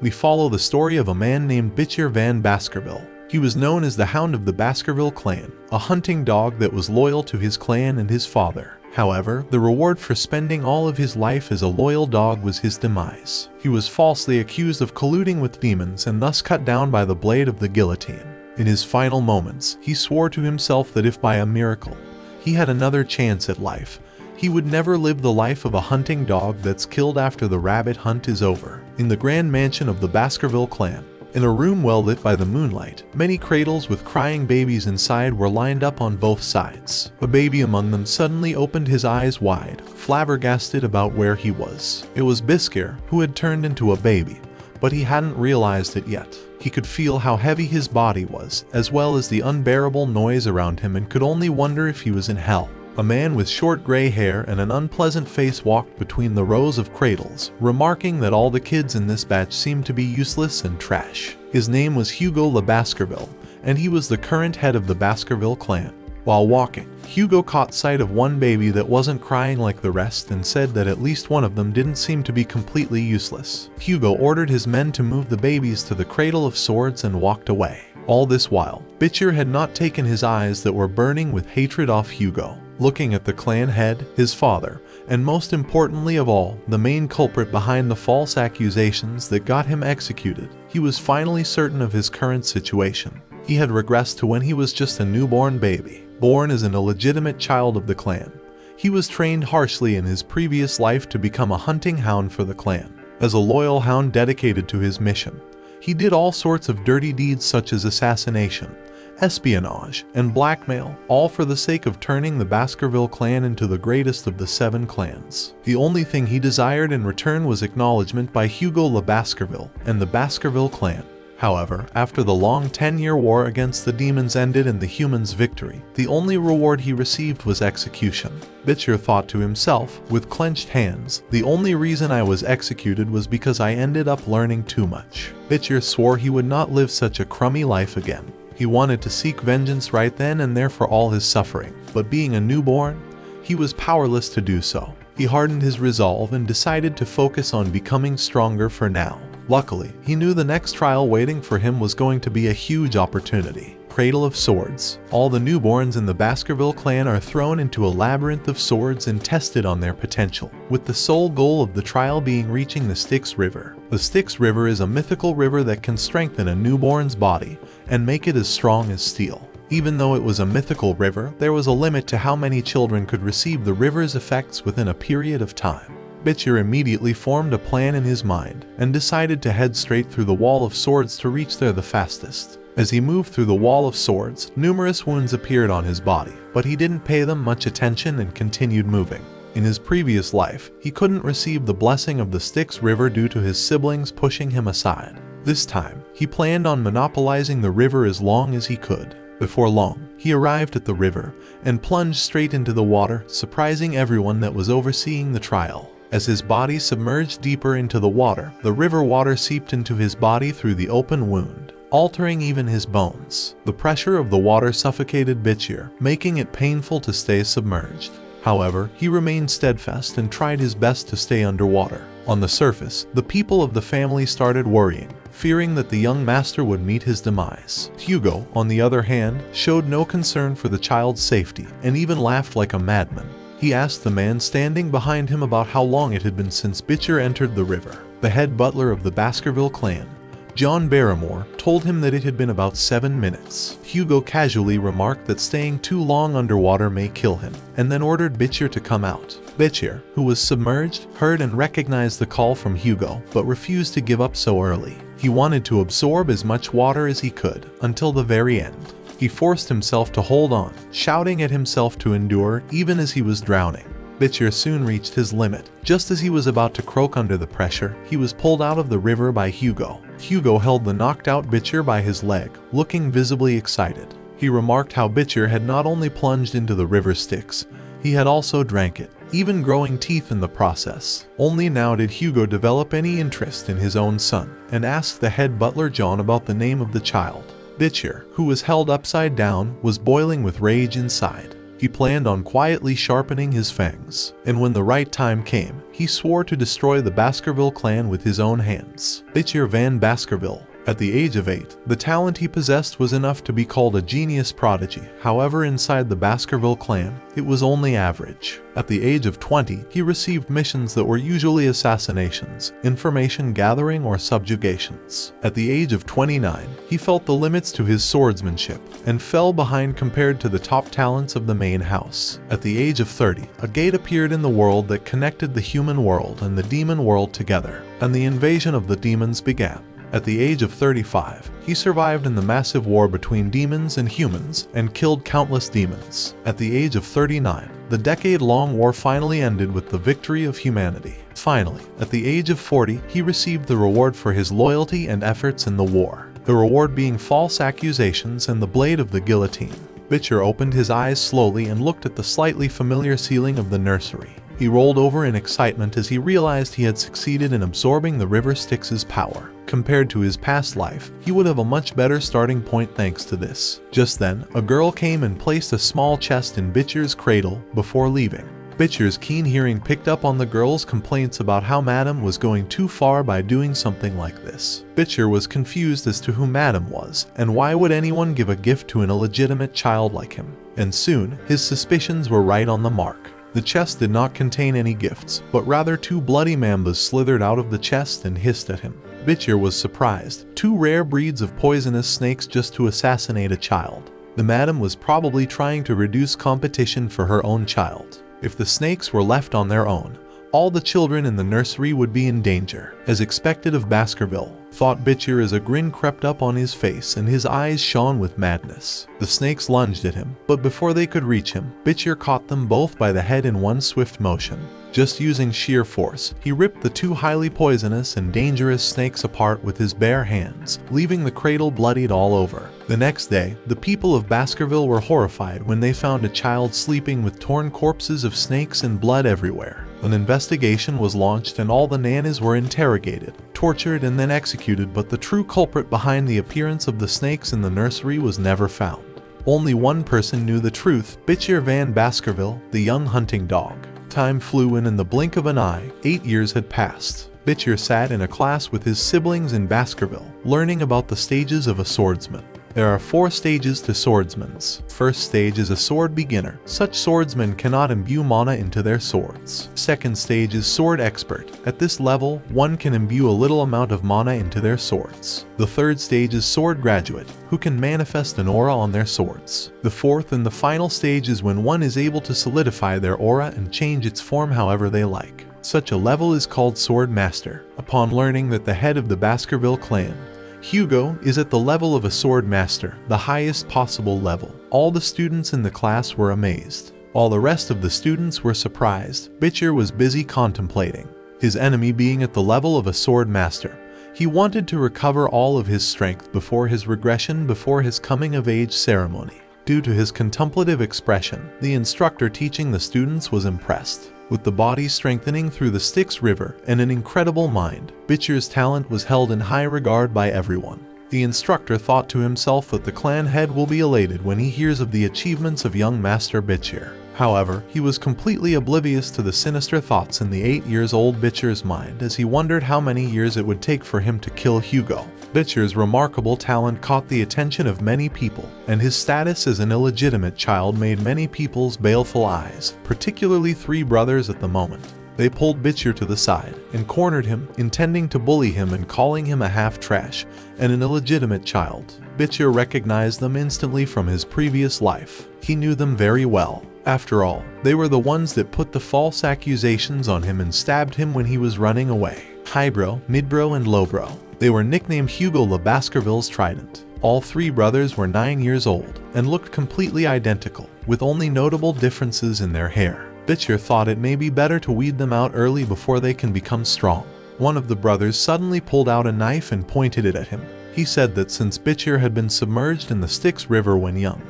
we follow the story of a man named Bitcher van Baskerville. He was known as the Hound of the Baskerville clan, a hunting dog that was loyal to his clan and his father. However, the reward for spending all of his life as a loyal dog was his demise. He was falsely accused of colluding with demons and thus cut down by the blade of the guillotine. In his final moments, he swore to himself that if by a miracle he had another chance at life, he would never live the life of a hunting dog that's killed after the rabbit hunt is over. In the grand mansion of the Baskerville clan, in a room well lit by the moonlight, many cradles with crying babies inside were lined up on both sides. A baby among them suddenly opened his eyes wide, flabbergasted about where he was. It was Bisker, who had turned into a baby, but he hadn't realized it yet. He could feel how heavy his body was, as well as the unbearable noise around him and could only wonder if he was in hell. A man with short gray hair and an unpleasant face walked between the rows of cradles, remarking that all the kids in this batch seemed to be useless and trash. His name was Hugo Le Baskerville, and he was the current head of the Baskerville clan. While walking, Hugo caught sight of one baby that wasn't crying like the rest and said that at least one of them didn't seem to be completely useless. Hugo ordered his men to move the babies to the cradle of swords and walked away. All this while, Bitcher had not taken his eyes that were burning with hatred off Hugo looking at the clan head, his father, and most importantly of all, the main culprit behind the false accusations that got him executed. He was finally certain of his current situation. He had regressed to when he was just a newborn baby, born as an illegitimate child of the clan. He was trained harshly in his previous life to become a hunting hound for the clan. As a loyal hound dedicated to his mission, he did all sorts of dirty deeds such as assassination, espionage, and blackmail, all for the sake of turning the Baskerville clan into the greatest of the seven clans. The only thing he desired in return was acknowledgement by Hugo Le Baskerville and the Baskerville clan. However, after the long 10-year war against the demons ended in the humans' victory, the only reward he received was execution. Bitcher thought to himself, with clenched hands, the only reason I was executed was because I ended up learning too much. Bitcher swore he would not live such a crummy life again. He wanted to seek vengeance right then and there for all his suffering, but being a newborn, he was powerless to do so. He hardened his resolve and decided to focus on becoming stronger for now. Luckily, he knew the next trial waiting for him was going to be a huge opportunity. Cradle of Swords. All the newborns in the Baskerville clan are thrown into a labyrinth of swords and tested on their potential, with the sole goal of the trial being reaching the Styx River. The Styx River is a mythical river that can strengthen a newborn's body and make it as strong as steel. Even though it was a mythical river, there was a limit to how many children could receive the river's effects within a period of time. Bitcher immediately formed a plan in his mind and decided to head straight through the wall of swords to reach there the fastest. As he moved through the wall of swords, numerous wounds appeared on his body, but he didn't pay them much attention and continued moving. In his previous life, he couldn't receive the blessing of the Styx River due to his siblings pushing him aside. This time, he planned on monopolizing the river as long as he could. Before long, he arrived at the river and plunged straight into the water, surprising everyone that was overseeing the trial. As his body submerged deeper into the water, the river water seeped into his body through the open wound altering even his bones. The pressure of the water suffocated Bitcher, making it painful to stay submerged. However, he remained steadfast and tried his best to stay underwater. On the surface, the people of the family started worrying, fearing that the young master would meet his demise. Hugo, on the other hand, showed no concern for the child's safety and even laughed like a madman. He asked the man standing behind him about how long it had been since Bitcher entered the river. The head butler of the Baskerville clan John Barrymore told him that it had been about seven minutes. Hugo casually remarked that staying too long underwater may kill him, and then ordered Bitcher to come out. Bitcher, who was submerged, heard and recognized the call from Hugo, but refused to give up so early. He wanted to absorb as much water as he could, until the very end. He forced himself to hold on, shouting at himself to endure even as he was drowning. Bitcher soon reached his limit. Just as he was about to croak under the pressure, he was pulled out of the river by Hugo. Hugo held the knocked out Bitcher by his leg, looking visibly excited. He remarked how Bitcher had not only plunged into the river Styx, he had also drank it, even growing teeth in the process. Only now did Hugo develop any interest in his own son, and asked the head butler John about the name of the child. Bitcher, who was held upside down, was boiling with rage inside. He planned on quietly sharpening his fangs, and when the right time came, he swore to destroy the Baskerville clan with his own hands. Bitcher Van Baskerville at the age of 8, the talent he possessed was enough to be called a genius prodigy. However, inside the Baskerville clan, it was only average. At the age of 20, he received missions that were usually assassinations, information gathering, or subjugations. At the age of 29, he felt the limits to his swordsmanship and fell behind compared to the top talents of the main house. At the age of 30, a gate appeared in the world that connected the human world and the demon world together, and the invasion of the demons began. At the age of 35, he survived in the massive war between demons and humans and killed countless demons. At the age of 39, the decade-long war finally ended with the victory of humanity. Finally, at the age of 40, he received the reward for his loyalty and efforts in the war, the reward being false accusations and the blade of the guillotine. Bitcher opened his eyes slowly and looked at the slightly familiar ceiling of the nursery. He rolled over in excitement as he realized he had succeeded in absorbing the River Styx's power. Compared to his past life, he would have a much better starting point thanks to this. Just then, a girl came and placed a small chest in Bitcher's cradle before leaving. Bitcher's keen hearing picked up on the girl's complaints about how Madame was going too far by doing something like this. Bitcher was confused as to who Madame was, and why would anyone give a gift to an illegitimate child like him. And soon, his suspicions were right on the mark. The chest did not contain any gifts, but rather two bloody mambas slithered out of the chest and hissed at him. Bitcher was surprised. Two rare breeds of poisonous snakes just to assassinate a child. The madam was probably trying to reduce competition for her own child. If the snakes were left on their own, all the children in the nursery would be in danger, as expected of Baskerville, thought Bitcher as a grin crept up on his face and his eyes shone with madness. The snakes lunged at him, but before they could reach him, Bitcher caught them both by the head in one swift motion. Just using sheer force, he ripped the two highly poisonous and dangerous snakes apart with his bare hands, leaving the cradle bloodied all over. The next day, the people of Baskerville were horrified when they found a child sleeping with torn corpses of snakes and blood everywhere. An investigation was launched and all the nannies were interrogated, tortured, and then executed, but the true culprit behind the appearance of the snakes in the nursery was never found. Only one person knew the truth, Bitcher Van Baskerville, the young hunting dog. Time flew and in the blink of an eye, eight years had passed. Bitcher sat in a class with his siblings in Baskerville, learning about the stages of a swordsman. There are four stages to swordsmen's. First stage is a sword beginner. Such swordsmen cannot imbue mana into their swords. Second stage is sword expert. At this level, one can imbue a little amount of mana into their swords. The third stage is sword graduate, who can manifest an aura on their swords. The fourth and the final stage is when one is able to solidify their aura and change its form however they like. Such a level is called Sword Master. Upon learning that the head of the Baskerville clan Hugo is at the level of a sword master, the highest possible level. All the students in the class were amazed. While the rest of the students were surprised, Bitcher was busy contemplating. His enemy being at the level of a sword master, he wanted to recover all of his strength before his regression before his coming of age ceremony. Due to his contemplative expression, the instructor teaching the students was impressed. With the body strengthening through the Styx River and an incredible mind, Bitcher's talent was held in high regard by everyone. The instructor thought to himself that the clan head will be elated when he hears of the achievements of young Master Bitcher. However, he was completely oblivious to the sinister thoughts in the eight years old Bitcher's mind as he wondered how many years it would take for him to kill Hugo. Bitcher's remarkable talent caught the attention of many people, and his status as an illegitimate child made many people's baleful eyes, particularly three brothers at the moment. They pulled Bitcher to the side and cornered him, intending to bully him and calling him a half-trash and an illegitimate child. Bitcher recognized them instantly from his previous life. He knew them very well. After all, they were the ones that put the false accusations on him and stabbed him when he was running away. Highbrow, Midbrow, and Lowbrow. They were nicknamed Hugo Le Baskerville's Trident. All three brothers were 9 years old and looked completely identical, with only notable differences in their hair. Bitcher thought it may be better to weed them out early before they can become strong. One of the brothers suddenly pulled out a knife and pointed it at him. He said that since Bitcher had been submerged in the Styx River when young,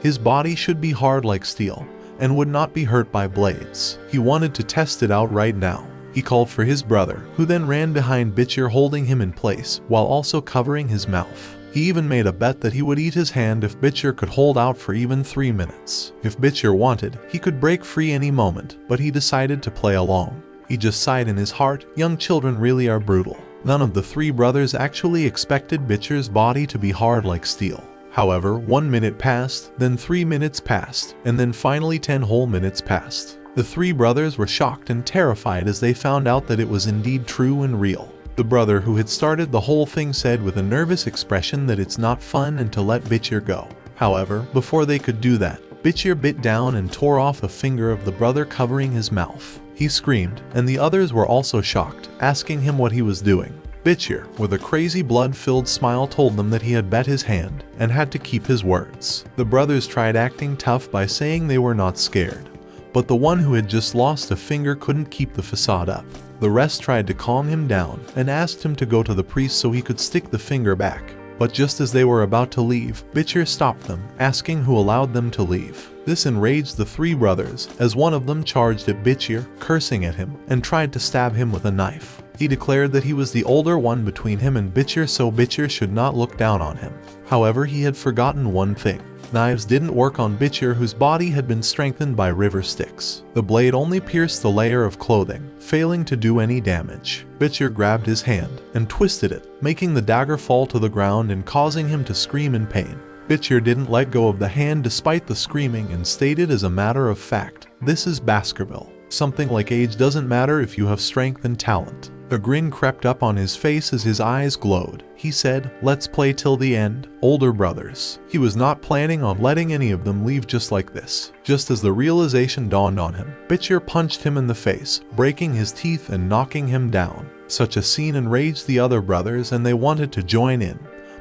his body should be hard like steel and would not be hurt by blades. He wanted to test it out right now. He called for his brother, who then ran behind Bitcher holding him in place, while also covering his mouth. He even made a bet that he would eat his hand if Bitcher could hold out for even three minutes. If Bitcher wanted, he could break free any moment, but he decided to play along. He just sighed in his heart, young children really are brutal. None of the three brothers actually expected Bitcher's body to be hard like steel. However, one minute passed, then three minutes passed, and then finally ten whole minutes passed. The three brothers were shocked and terrified as they found out that it was indeed true and real. The brother who had started the whole thing said with a nervous expression that it's not fun and to let Bitcher go. However, before they could do that, Bitcher bit down and tore off a finger of the brother covering his mouth. He screamed, and the others were also shocked, asking him what he was doing. Bitcher, with a crazy blood-filled smile told them that he had bet his hand and had to keep his words. The brothers tried acting tough by saying they were not scared, but the one who had just lost a finger couldn't keep the facade up. The rest tried to calm him down and asked him to go to the priest so he could stick the finger back. But just as they were about to leave, Bitcher stopped them, asking who allowed them to leave. This enraged the three brothers, as one of them charged at Bitcher, cursing at him, and tried to stab him with a knife. He declared that he was the older one between him and Bitcher so Bitcher should not look down on him. However, he had forgotten one thing. Knives didn't work on Bitcher whose body had been strengthened by river Styx. The blade only pierced the layer of clothing, failing to do any damage. Bitcher grabbed his hand and twisted it, making the dagger fall to the ground and causing him to scream in pain. Bitcher didn't let go of the hand despite the screaming and stated as a matter of fact, this is Baskerville. Something like age doesn't matter if you have strength and talent. A grin crept up on his face as his eyes glowed. He said, let's play till the end, older brothers. He was not planning on letting any of them leave just like this. Just as the realization dawned on him, Bitcher punched him in the face, breaking his teeth and knocking him down. Such a scene enraged the other brothers and they wanted to join in.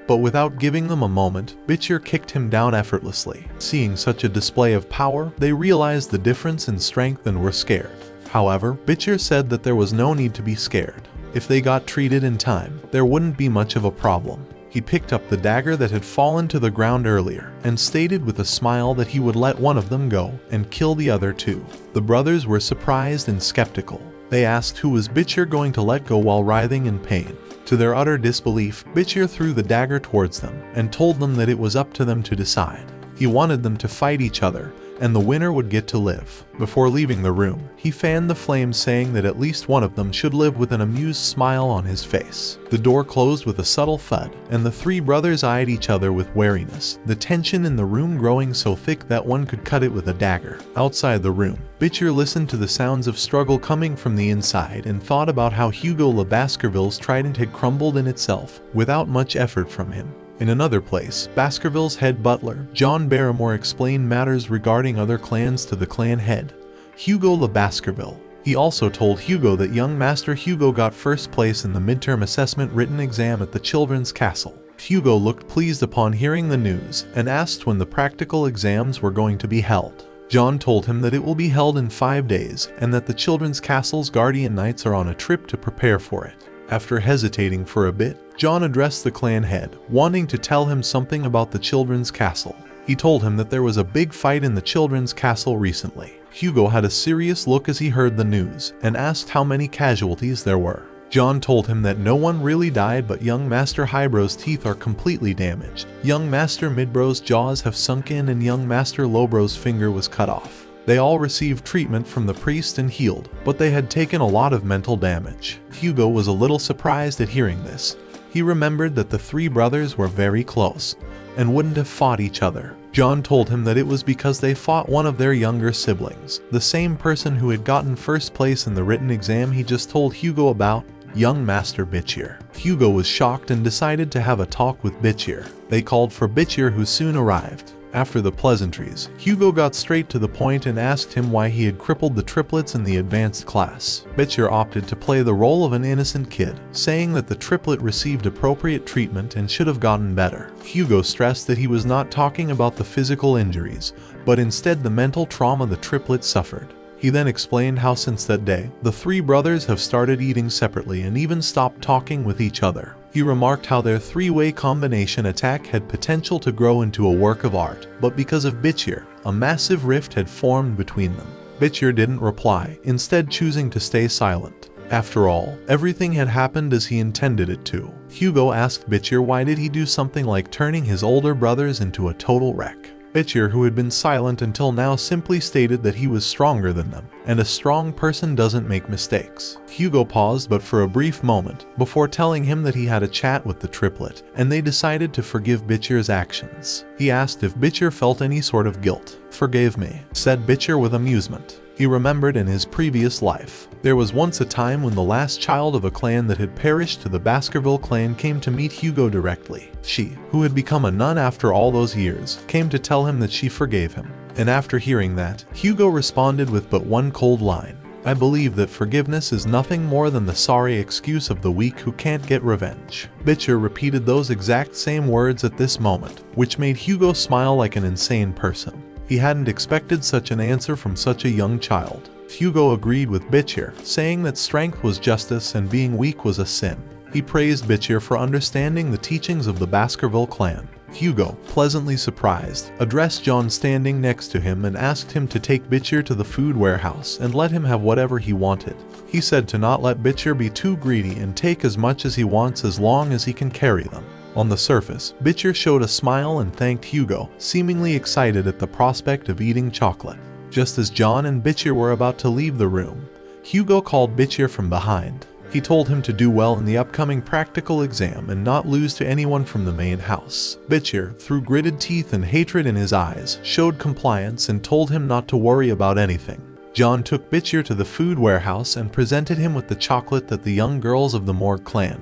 But without giving them a moment, Bitcher kicked him down effortlessly. Seeing such a display of power, they realized the difference in strength and were scared. However, Bitcher said that there was no need to be scared. If they got treated in time, there wouldn't be much of a problem. He picked up the dagger that had fallen to the ground earlier and stated with a smile that he would let one of them go and kill the other two. The brothers were surprised and skeptical. They asked who was Bitcher going to let go while writhing in pain. To their utter disbelief, Bitcher threw the dagger towards them and told them that it was up to them to decide. He wanted them to fight each other and the winner would get to live. Before leaving the room, he fanned the flames saying that at least one of them should live with an amused smile on his face. The door closed with a subtle thud, and the three brothers eyed each other with wariness, the tension in the room growing so thick that one could cut it with a dagger. Outside the room, Bitcher listened to the sounds of struggle coming from the inside and thought about how Hugo Le Baskerville's trident had crumbled in itself, without much effort from him. In another place, Baskerville's head butler, John Barrymore explained matters regarding other clans to the clan head, Hugo Le Baskerville. He also told Hugo that young Master Hugo got first place in the midterm assessment written exam at the Children's Castle. Hugo looked pleased upon hearing the news and asked when the practical exams were going to be held. John told him that it will be held in five days and that the Children's Castle's guardian knights are on a trip to prepare for it. After hesitating for a bit, John addressed the clan head, wanting to tell him something about the children's castle. He told him that there was a big fight in the children's castle recently. Hugo had a serious look as he heard the news and asked how many casualties there were. John told him that no one really died but young Master Highbrow's teeth are completely damaged. Young Master Midbrow's jaws have sunk in and young Master Lowbrow's finger was cut off. They all received treatment from the priest and healed, but they had taken a lot of mental damage. Hugo was a little surprised at hearing this, he remembered that the three brothers were very close and wouldn't have fought each other. John told him that it was because they fought one of their younger siblings, the same person who had gotten first place in the written exam he just told Hugo about, young Master Bitcher. Hugo was shocked and decided to have a talk with Bitcher. They called for Bitcher who soon arrived. After the pleasantries, Hugo got straight to the point and asked him why he had crippled the triplets in the advanced class. Bitcher opted to play the role of an innocent kid, saying that the triplet received appropriate treatment and should have gotten better. Hugo stressed that he was not talking about the physical injuries, but instead the mental trauma the triplet suffered. He then explained how since that day, the three brothers have started eating separately and even stopped talking with each other. He remarked how their three-way combination attack had potential to grow into a work of art, but because of Bitcher, a massive rift had formed between them. Bitcher didn't reply, instead choosing to stay silent. After all, everything had happened as he intended it to. Hugo asked Bitcher why did he do something like turning his older brothers into a total wreck. Bitcher, who had been silent until now, simply stated that he was stronger than them, and a strong person doesn't make mistakes. Hugo paused but for a brief moment, before telling him that he had a chat with the triplet, and they decided to forgive Bitcher's actions. He asked if Bitcher felt any sort of guilt. Forgive me, said Bitcher with amusement. He remembered in his previous life. There was once a time when the last child of a clan that had perished to the Baskerville clan came to meet Hugo directly. She, who had become a nun after all those years, came to tell him that she forgave him. And after hearing that, Hugo responded with but one cold line. I believe that forgiveness is nothing more than the sorry excuse of the weak who can't get revenge. Bitcher repeated those exact same words at this moment, which made Hugo smile like an insane person. He hadn't expected such an answer from such a young child. Hugo agreed with Bitcher, saying that strength was justice and being weak was a sin. He praised Bitcher for understanding the teachings of the Baskerville clan. Hugo, pleasantly surprised, addressed John standing next to him and asked him to take Bitcher to the food warehouse and let him have whatever he wanted. He said to not let Bitcher be too greedy and take as much as he wants as long as he can carry them. On the surface, Bitcher showed a smile and thanked Hugo, seemingly excited at the prospect of eating chocolate. Just as John and Bitcher were about to leave the room, Hugo called Bitcher from behind. He told him to do well in the upcoming practical exam and not lose to anyone from the main house. Bitcher, through gritted teeth and hatred in his eyes, showed compliance and told him not to worry about anything. John took Bitcher to the food warehouse and presented him with the chocolate that the young girls of the Morgue clan,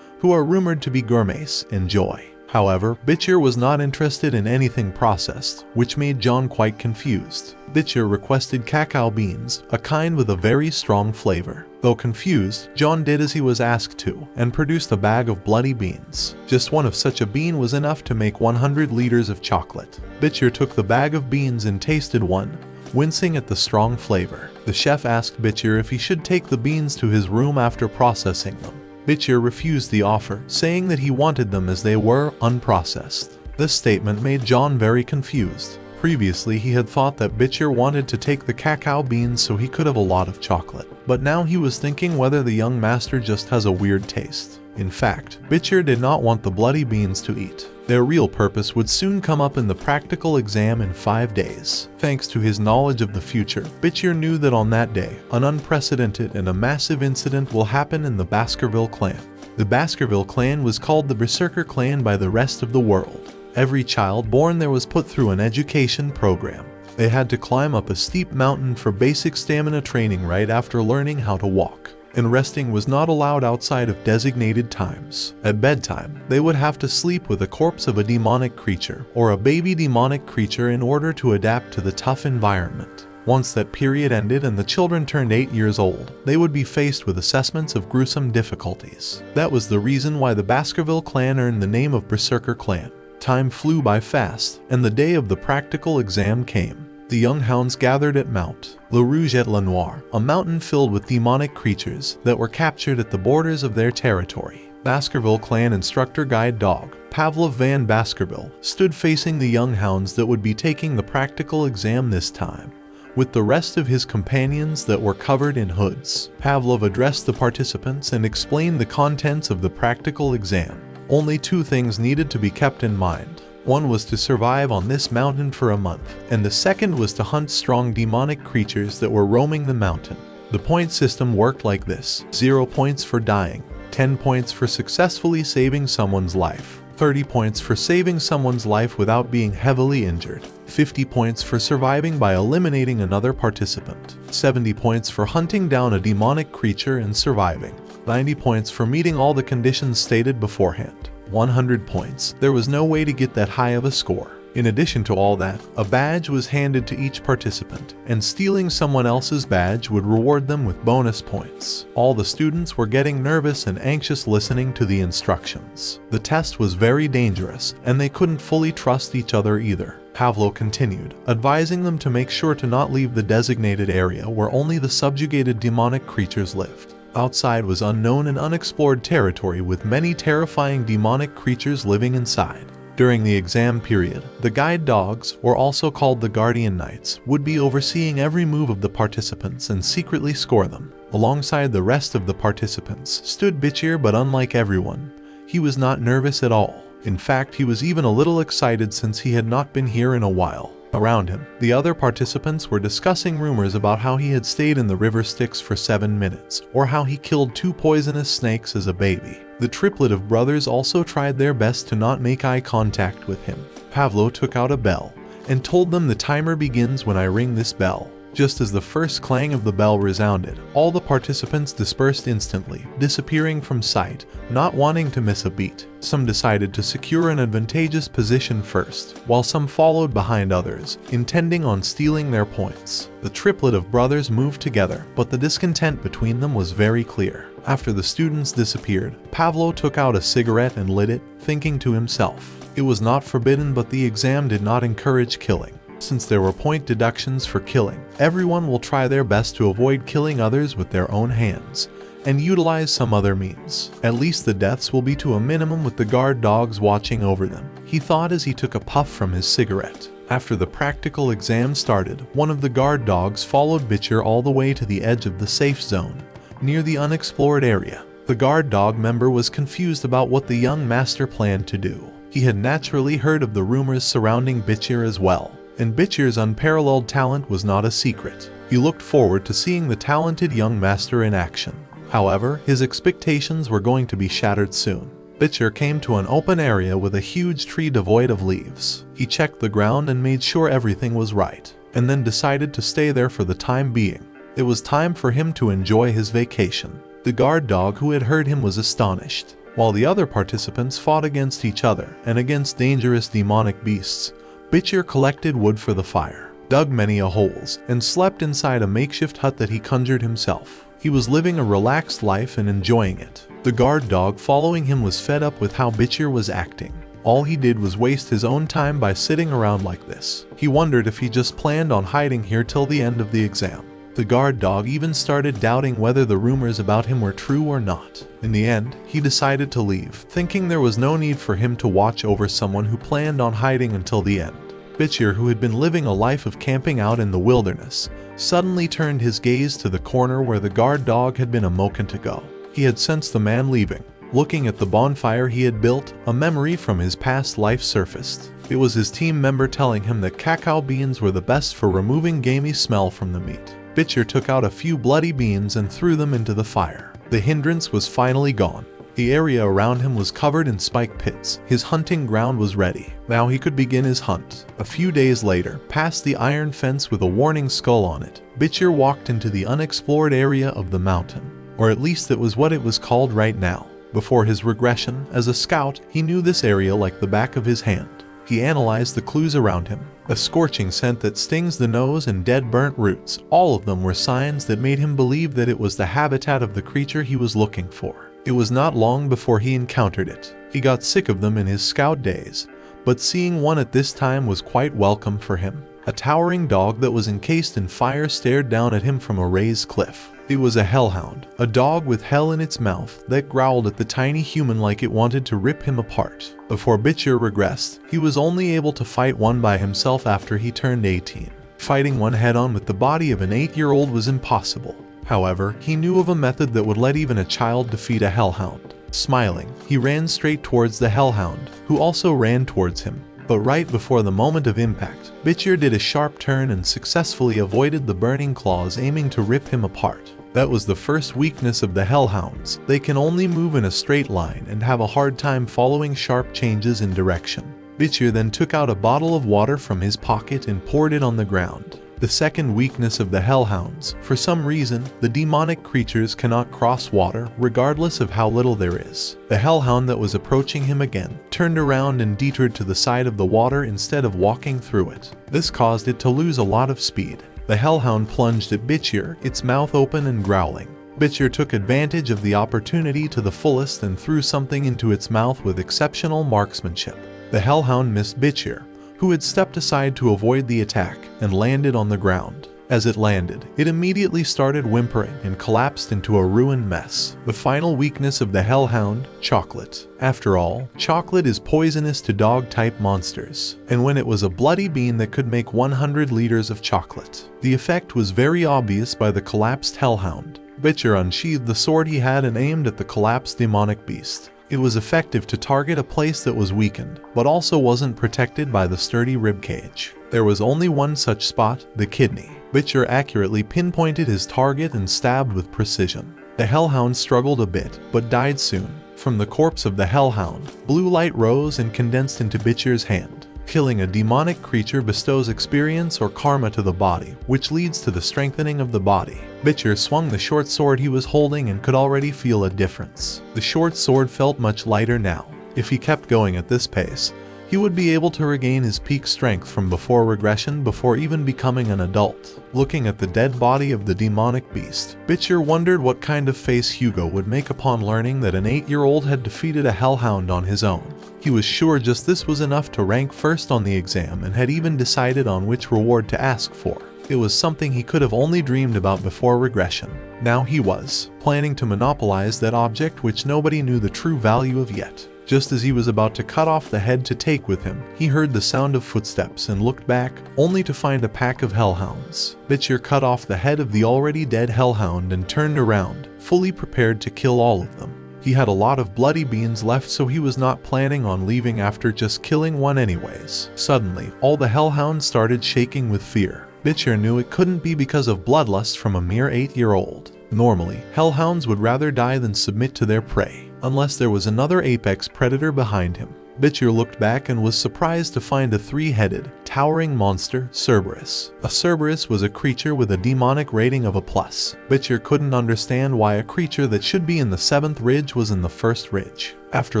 who are rumored to be gourmets, enjoy. However, Bitcher was not interested in anything processed, which made John quite confused. Bitcher requested cacao beans, a kind with a very strong flavor. Though confused, John did as he was asked to, and produced a bag of bloody beans. Just one of such a bean was enough to make 100 liters of chocolate. Bitcher took the bag of beans and tasted one, wincing at the strong flavor. The chef asked Bitcher if he should take the beans to his room after processing them. Bitcher refused the offer, saying that he wanted them as they were unprocessed. This statement made John very confused. Previously, he had thought that Bitcher wanted to take the cacao beans so he could have a lot of chocolate. But now he was thinking whether the young master just has a weird taste. In fact, Bitcher did not want the bloody beans to eat. Their real purpose would soon come up in the practical exam in five days. Thanks to his knowledge of the future, Bitcher knew that on that day, an unprecedented and a massive incident will happen in the Baskerville clan. The Baskerville clan was called the Berserker clan by the rest of the world. Every child born there was put through an education program. They had to climb up a steep mountain for basic stamina training right after learning how to walk and resting was not allowed outside of designated times. At bedtime, they would have to sleep with the corpse of a demonic creature or a baby demonic creature in order to adapt to the tough environment. Once that period ended and the children turned 8 years old, they would be faced with assessments of gruesome difficulties. That was the reason why the Baskerville clan earned the name of Berserker clan. Time flew by fast, and the day of the practical exam came. The young hounds gathered at Mount Le Rouge et Le Noir, a mountain filled with demonic creatures that were captured at the borders of their territory. Baskerville clan instructor guide dog, Pavlov Van Baskerville, stood facing the young hounds that would be taking the practical exam this time. With the rest of his companions that were covered in hoods, Pavlov addressed the participants and explained the contents of the practical exam. Only two things needed to be kept in mind. One was to survive on this mountain for a month, and the second was to hunt strong demonic creatures that were roaming the mountain. The point system worked like this 0 points for dying, 10 points for successfully saving someone's life, 30 points for saving someone's life without being heavily injured, 50 points for surviving by eliminating another participant, 70 points for hunting down a demonic creature and surviving, 90 points for meeting all the conditions stated beforehand. 100 points. There was no way to get that high of a score. In addition to all that, a badge was handed to each participant, and stealing someone else's badge would reward them with bonus points. All the students were getting nervous and anxious listening to the instructions. The test was very dangerous, and they couldn't fully trust each other either. Pavlov continued, advising them to make sure to not leave the designated area where only the subjugated demonic creatures lived. Outside was unknown and unexplored territory with many terrifying demonic creatures living inside. During the exam period, the guide dogs, or also called the guardian knights, would be overseeing every move of the participants and secretly score them. Alongside the rest of the participants stood Bitcher but unlike everyone, he was not nervous at all. In fact, he was even a little excited since he had not been here in a while. Around him, the other participants were discussing rumors about how he had stayed in the river Styx for seven minutes, or how he killed two poisonous snakes as a baby. The triplet of brothers also tried their best to not make eye contact with him. Pavlov took out a bell and told them the timer begins when I ring this bell. Just as the first clang of the bell resounded, all the participants dispersed instantly, disappearing from sight, not wanting to miss a beat. Some decided to secure an advantageous position first, while some followed behind others, intending on stealing their points. The triplet of brothers moved together, but the discontent between them was very clear. After the students disappeared, Pavlov took out a cigarette and lit it, thinking to himself, it was not forbidden but the exam did not encourage killing. Since there were point deductions for killing, everyone will try their best to avoid killing others with their own hands and utilize some other means. At least the deaths will be to a minimum with the guard dogs watching over them, he thought as he took a puff from his cigarette. After the practical exam started, one of the guard dogs followed Bitcher all the way to the edge of the safe zone, near the unexplored area. The guard dog member was confused about what the young master planned to do. He had naturally heard of the rumors surrounding Bitcher as well, and Bitcher's unparalleled talent was not a secret. He looked forward to seeing the talented young master in action. However, his expectations were going to be shattered soon. Bitcher came to an open area with a huge tree devoid of leaves. He checked the ground and made sure everything was right, and then decided to stay there for the time being. It was time for him to enjoy his vacation. The guard dog who had heard him was astonished, while the other participants fought against each other and against dangerous demonic beasts Bitcher collected wood for the fire, dug many a holes, and slept inside a makeshift hut that he conjured himself. He was living a relaxed life and enjoying it. The guard dog following him was fed up with how Bitcher was acting. All he did was waste his own time by sitting around like this. He wondered if he just planned on hiding here till the end of the exam. The guard dog even started doubting whether the rumors about him were true or not. In the end, he decided to leave, thinking there was no need for him to watch over someone who planned on hiding until the end. Bitcher, who had been living a life of camping out in the wilderness, suddenly turned his gaze to the corner where the guard dog had been a moment ago. He had sensed the man leaving. Looking at the bonfire he had built, a memory from his past life surfaced. It was his team member telling him that cacao beans were the best for removing gamey smell from the meat. Bitcher took out a few bloody beans and threw them into the fire. The hindrance was finally gone. The area around him was covered in spike pits. His hunting ground was ready. Now he could begin his hunt. A few days later, past the iron fence with a warning skull on it, Bitcher walked into the unexplored area of the mountain. Or at least it was what it was called right now. Before his regression, as a scout, he knew this area like the back of his hand. He analyzed the clues around him. A scorching scent that stings the nose and dead burnt roots, all of them were signs that made him believe that it was the habitat of the creature he was looking for. It was not long before he encountered it. He got sick of them in his scout days, but seeing one at this time was quite welcome for him. A towering dog that was encased in fire stared down at him from a raised cliff. It was a hellhound, a dog with hell in its mouth that growled at the tiny human like it wanted to rip him apart. Before Bitcher regressed, he was only able to fight one by himself after he turned 18. Fighting one head-on with the body of an 8-year-old was impossible. However, he knew of a method that would let even a child defeat a hellhound. Smiling, he ran straight towards the hellhound, who also ran towards him. But right before the moment of impact, Bitcher did a sharp turn and successfully avoided the burning claws aiming to rip him apart. That was the first weakness of the hellhounds. They can only move in a straight line and have a hard time following sharp changes in direction. Bitcher then took out a bottle of water from his pocket and poured it on the ground. The second weakness of the Hellhounds. For some reason, the demonic creatures cannot cross water, regardless of how little there is. The Hellhound that was approaching him again turned around and detoured to the side of the water instead of walking through it. This caused it to lose a lot of speed. The Hellhound plunged at Bitcher, its mouth open and growling. Bitcher took advantage of the opportunity to the fullest and threw something into its mouth with exceptional marksmanship. The Hellhound missed Bitcher, who had stepped aside to avoid the attack and landed on the ground. As it landed, it immediately started whimpering and collapsed into a ruined mess. The final weakness of the hellhound, chocolate. After all, chocolate is poisonous to dog-type monsters, and when it was a bloody bean that could make 100 liters of chocolate. The effect was very obvious by the collapsed hellhound. Bitcher unsheathed the sword he had and aimed at the collapsed demonic beast. It was effective to target a place that was weakened, but also wasn't protected by the sturdy rib cage. There was only one such spot, the kidney. Bitcher accurately pinpointed his target and stabbed with precision. The hellhound struggled a bit, but died soon. From the corpse of the hellhound, blue light rose and condensed into Bitcher's hand. Killing a demonic creature bestows experience or karma to the body, which leads to the strengthening of the body. Bitcher swung the short sword he was holding and could already feel a difference. The short sword felt much lighter now. If he kept going at this pace, he would be able to regain his peak strength from before regression before even becoming an adult. Looking at the dead body of the demonic beast, Bitcher wondered what kind of face Hugo would make upon learning that an 8-year-old had defeated a hellhound on his own. He was sure just this was enough to rank first on the exam and had even decided on which reward to ask for. It was something he could have only dreamed about before regression. Now he was, planning to monopolize that object which nobody knew the true value of yet. Just as he was about to cut off the head to take with him, he heard the sound of footsteps and looked back, only to find a pack of hellhounds. Bitcher cut off the head of the already dead hellhound and turned around, fully prepared to kill all of them. He had a lot of bloody beans left so he was not planning on leaving after just killing one anyways. Suddenly, all the hellhounds started shaking with fear. Bitcher knew it couldn't be because of bloodlust from a mere 8-year-old. Normally, hellhounds would rather die than submit to their prey, unless there was another apex predator behind him. Bitcher looked back and was surprised to find a three-headed, towering monster, Cerberus. A Cerberus was a creature with a demonic rating of a plus. Bitcher couldn't understand why a creature that should be in the 7th ridge was in the 1st ridge. After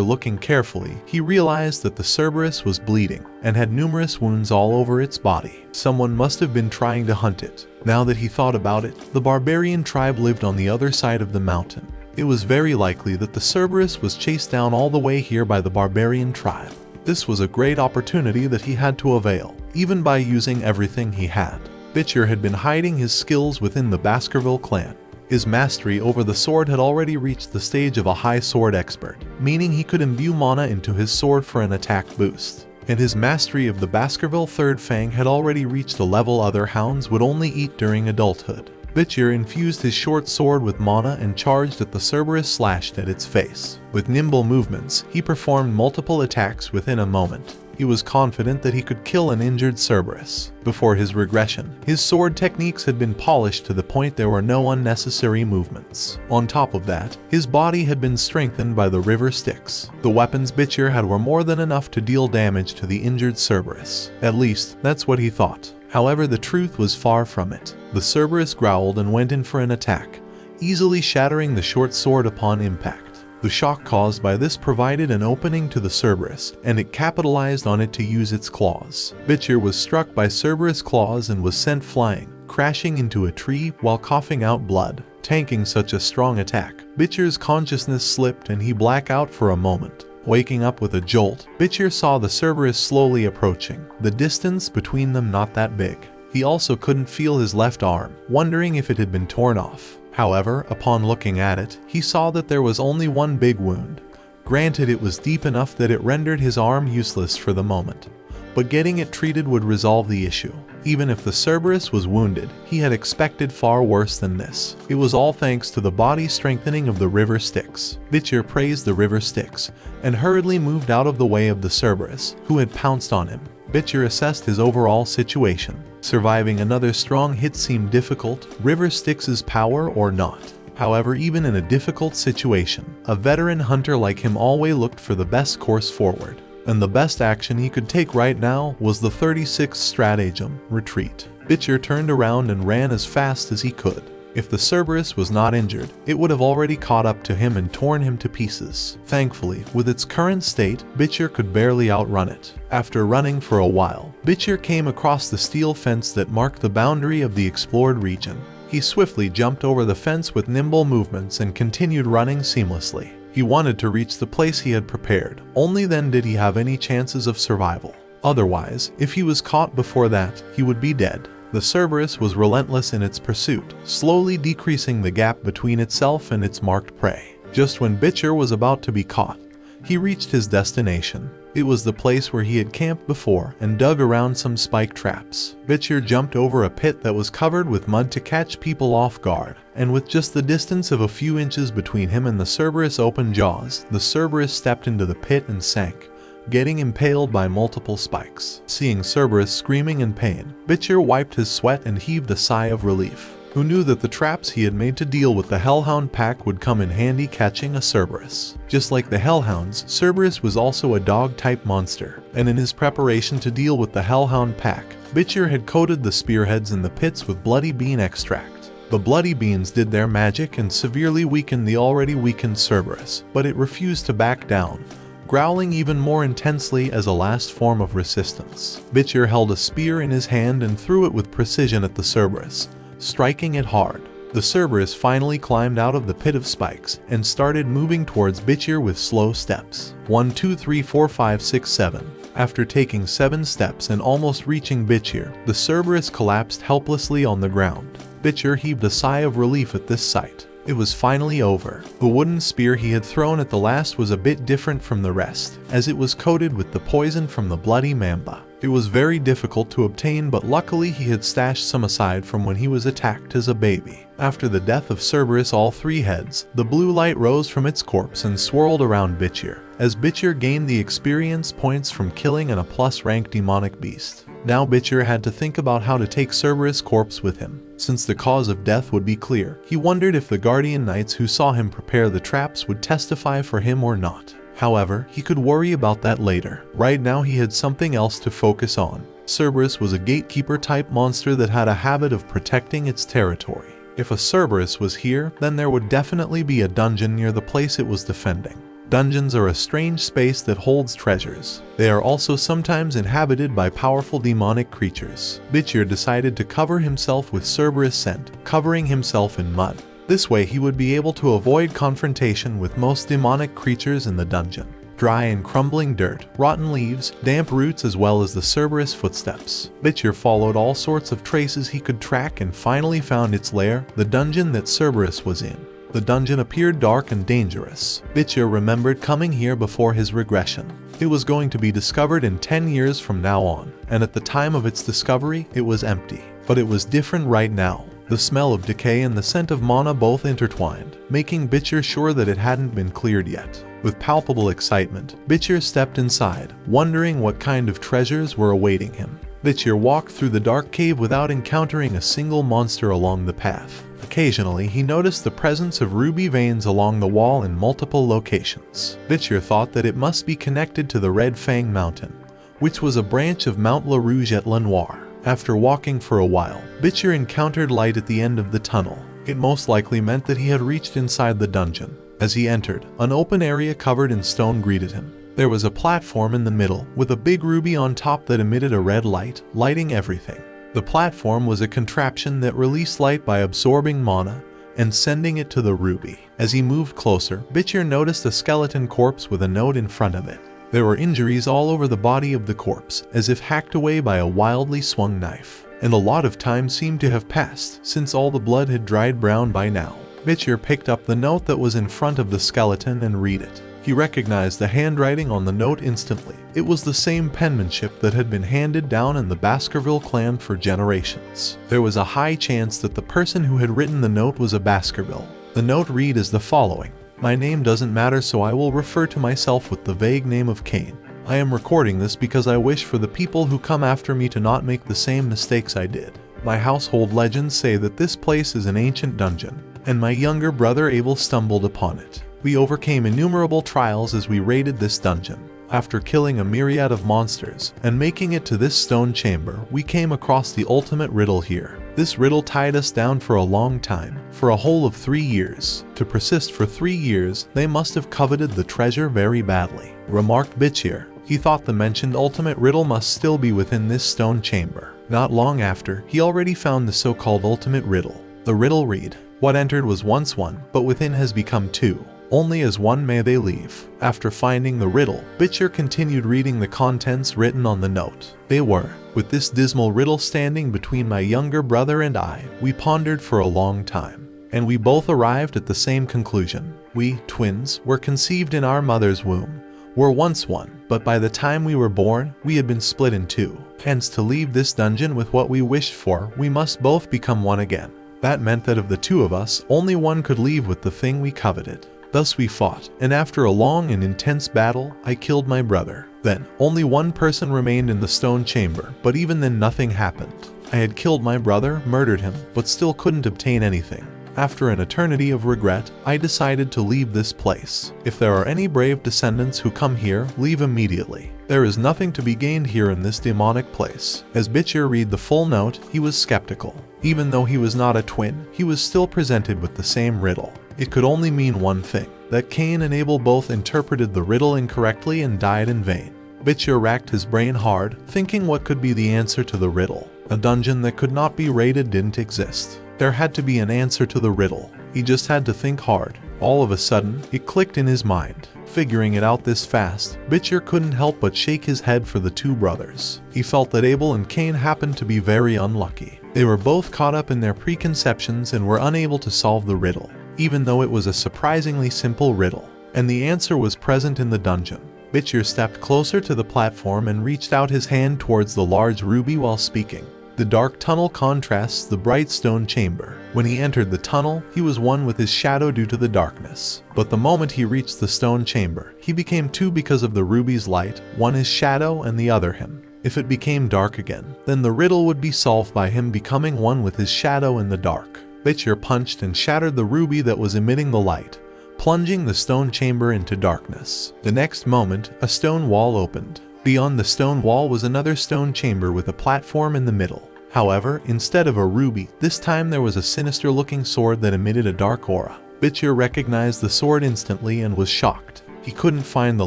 looking carefully, he realized that the Cerberus was bleeding and had numerous wounds all over its body. Someone must have been trying to hunt it. Now that he thought about it, the barbarian tribe lived on the other side of the mountain. It was very likely that the Cerberus was chased down all the way here by the barbarian tribe. This was a great opportunity that he had to avail, even by using everything he had. Bitcher had been hiding his skills within the Baskerville clan. His mastery over the sword had already reached the stage of a high sword expert, meaning he could imbue mana into his sword for an attack boost. And his mastery of the Baskerville Third Fang had already reached the level other hounds would only eat during adulthood. Bitcher infused his short sword with mana and charged at the Cerberus slashed at its face. With nimble movements, he performed multiple attacks within a moment. He was confident that he could kill an injured Cerberus. Before his regression, his sword techniques had been polished to the point there were no unnecessary movements. On top of that, his body had been strengthened by the river Styx. The weapons Bitcher had were more than enough to deal damage to the injured Cerberus. At least, that's what he thought. However, the truth was far from it. The Cerberus growled and went in for an attack, easily shattering the short sword upon impact. The shock caused by this provided an opening to the Cerberus, and it capitalized on it to use its claws. Bitcher was struck by Cerberus claws and was sent flying, crashing into a tree while coughing out blood. Tanking such a strong attack, Bitcher's consciousness slipped and he blacked out for a moment. Waking up with a jolt, Bitcher saw the Cerberus slowly approaching, the distance between them not that big. He also couldn't feel his left arm, wondering if it had been torn off. However, upon looking at it, he saw that there was only one big wound. Granted, it was deep enough that it rendered his arm useless for the moment, but getting it treated would resolve the issue. Even if the Cerberus was wounded, he had expected far worse than this. It was all thanks to the body strengthening of the River Styx. Bitcher praised the River Styx, and hurriedly moved out of the way of the Cerberus, who had pounced on him. Bitcher assessed his overall situation. Surviving another strong hit seemed difficult, River Styx's power or not. However, even in a difficult situation, a veteran hunter like him always looked for the best course forward and the best action he could take right now was the 36th stratagem, retreat. Bitcher turned around and ran as fast as he could. If the Cerberus was not injured, it would have already caught up to him and torn him to pieces. Thankfully, with its current state, Bitcher could barely outrun it. After running for a while, Bitcher came across the steel fence that marked the boundary of the explored region. He swiftly jumped over the fence with nimble movements and continued running seamlessly. He wanted to reach the place he had prepared, only then did he have any chances of survival. Otherwise, if he was caught before that, he would be dead. The Cerberus was relentless in its pursuit, slowly decreasing the gap between itself and its marked prey. Just when Bitcher was about to be caught, he reached his destination. It was the place where he had camped before and dug around some spike traps. Bitcher jumped over a pit that was covered with mud to catch people off guard, and with just the distance of a few inches between him and the Cerberus open jaws, the Cerberus stepped into the pit and sank, getting impaled by multiple spikes. Seeing Cerberus screaming in pain, Bitcher wiped his sweat and heaved a sigh of relief who knew that the traps he had made to deal with the Hellhound pack would come in handy catching a Cerberus. Just like the Hellhounds, Cerberus was also a dog-type monster, and in his preparation to deal with the Hellhound pack, Bitcher had coated the spearheads in the pits with bloody bean extract. The bloody beans did their magic and severely weakened the already weakened Cerberus, but it refused to back down, growling even more intensely as a last form of resistance. Bitcher held a spear in his hand and threw it with precision at the Cerberus, striking it hard. The Cerberus finally climbed out of the pit of spikes and started moving towards Bitcher with slow steps. 1, 2, 3, 4, 5, 6, 7. After taking 7 steps and almost reaching Bitcher, the Cerberus collapsed helplessly on the ground. Bitcher heaved a sigh of relief at this sight. It was finally over. The wooden spear he had thrown at the last was a bit different from the rest, as it was coated with the poison from the bloody mamba. It was very difficult to obtain but luckily he had stashed some aside from when he was attacked as a baby. After the death of Cerberus all three heads, the blue light rose from its corpse and swirled around Bitcher, as Bitcher gained the experience points from killing an A plus rank demonic beast. Now Bitcher had to think about how to take Cerberus' corpse with him. Since the cause of death would be clear, he wondered if the Guardian Knights who saw him prepare the traps would testify for him or not. However, he could worry about that later. Right now he had something else to focus on. Cerberus was a gatekeeper type monster that had a habit of protecting its territory. If a Cerberus was here, then there would definitely be a dungeon near the place it was defending. Dungeons are a strange space that holds treasures. They are also sometimes inhabited by powerful demonic creatures. Bitcher decided to cover himself with Cerberus scent, covering himself in mud. This way he would be able to avoid confrontation with most demonic creatures in the dungeon. Dry and crumbling dirt, rotten leaves, damp roots as well as the Cerberus footsteps. Bitcher followed all sorts of traces he could track and finally found its lair, the dungeon that Cerberus was in. The dungeon appeared dark and dangerous. Bitcher remembered coming here before his regression. It was going to be discovered in 10 years from now on, and at the time of its discovery, it was empty. But it was different right now. The smell of decay and the scent of mana both intertwined, making Bitcher sure that it hadn't been cleared yet. With palpable excitement, Bitcher stepped inside, wondering what kind of treasures were awaiting him. Bitcher walked through the dark cave without encountering a single monster along the path. Occasionally, he noticed the presence of ruby veins along the wall in multiple locations. Bitcher thought that it must be connected to the Red Fang Mountain, which was a branch of Mount La Rouge et La Noire. After walking for a while, Bitcher encountered light at the end of the tunnel. It most likely meant that he had reached inside the dungeon. As he entered, an open area covered in stone greeted him. There was a platform in the middle, with a big ruby on top that emitted a red light, lighting everything. The platform was a contraption that released light by absorbing mana and sending it to the ruby. As he moved closer, Bitcher noticed a skeleton corpse with a note in front of it. There were injuries all over the body of the corpse, as if hacked away by a wildly swung knife. And a lot of time seemed to have passed, since all the blood had dried brown by now. Bitcher picked up the note that was in front of the skeleton and read it. He recognized the handwriting on the note instantly. It was the same penmanship that had been handed down in the Baskerville clan for generations. There was a high chance that the person who had written the note was a Baskerville. The note read as the following. My name doesn't matter so I will refer to myself with the vague name of Cain. I am recording this because I wish for the people who come after me to not make the same mistakes I did. My household legends say that this place is an ancient dungeon, and my younger brother Abel stumbled upon it. We overcame innumerable trials as we raided this dungeon. After killing a myriad of monsters and making it to this stone chamber, we came across the ultimate riddle here. This riddle tied us down for a long time, for a whole of three years. To persist for three years, they must have coveted the treasure very badly, remarked Bitcher. He thought the mentioned ultimate riddle must still be within this stone chamber. Not long after, he already found the so-called ultimate riddle. The riddle read, What entered was once one, but within has become two. Only as one may they leave. After finding the riddle, Bitcher continued reading the contents written on the note. They were, with this dismal riddle standing between my younger brother and I, we pondered for a long time, and we both arrived at the same conclusion. We, twins, were conceived in our mother's womb, were once one, but by the time we were born, we had been split in two. Hence, to leave this dungeon with what we wished for, we must both become one again. That meant that of the two of us, only one could leave with the thing we coveted. Thus we fought, and after a long and intense battle, I killed my brother. Then, only one person remained in the stone chamber, but even then nothing happened. I had killed my brother, murdered him, but still couldn't obtain anything. After an eternity of regret, I decided to leave this place. If there are any brave descendants who come here, leave immediately. There is nothing to be gained here in this demonic place. As Bitcher read the full note, he was skeptical. Even though he was not a twin, he was still presented with the same riddle. It could only mean one thing, that Cain and Abel both interpreted the riddle incorrectly and died in vain. Bitcher racked his brain hard, thinking what could be the answer to the riddle. A dungeon that could not be raided didn't exist. There had to be an answer to the riddle. He just had to think hard. All of a sudden, it clicked in his mind. Figuring it out this fast, Bitcher couldn't help but shake his head for the two brothers. He felt that Abel and Cain happened to be very unlucky. They were both caught up in their preconceptions and were unable to solve the riddle, even though it was a surprisingly simple riddle. And the answer was present in the dungeon. Bitcher stepped closer to the platform and reached out his hand towards the large ruby while speaking. The dark tunnel contrasts the bright stone chamber. When he entered the tunnel, he was one with his shadow due to the darkness. But the moment he reached the stone chamber, he became two because of the ruby's light, one his shadow and the other him. If it became dark again, then the riddle would be solved by him becoming one with his shadow in the dark. Bitcher punched and shattered the ruby that was emitting the light, plunging the stone chamber into darkness. The next moment, a stone wall opened. Beyond the stone wall was another stone chamber with a platform in the middle. However, instead of a ruby, this time there was a sinister looking sword that emitted a dark aura. Bitcher recognized the sword instantly and was shocked. He couldn't find the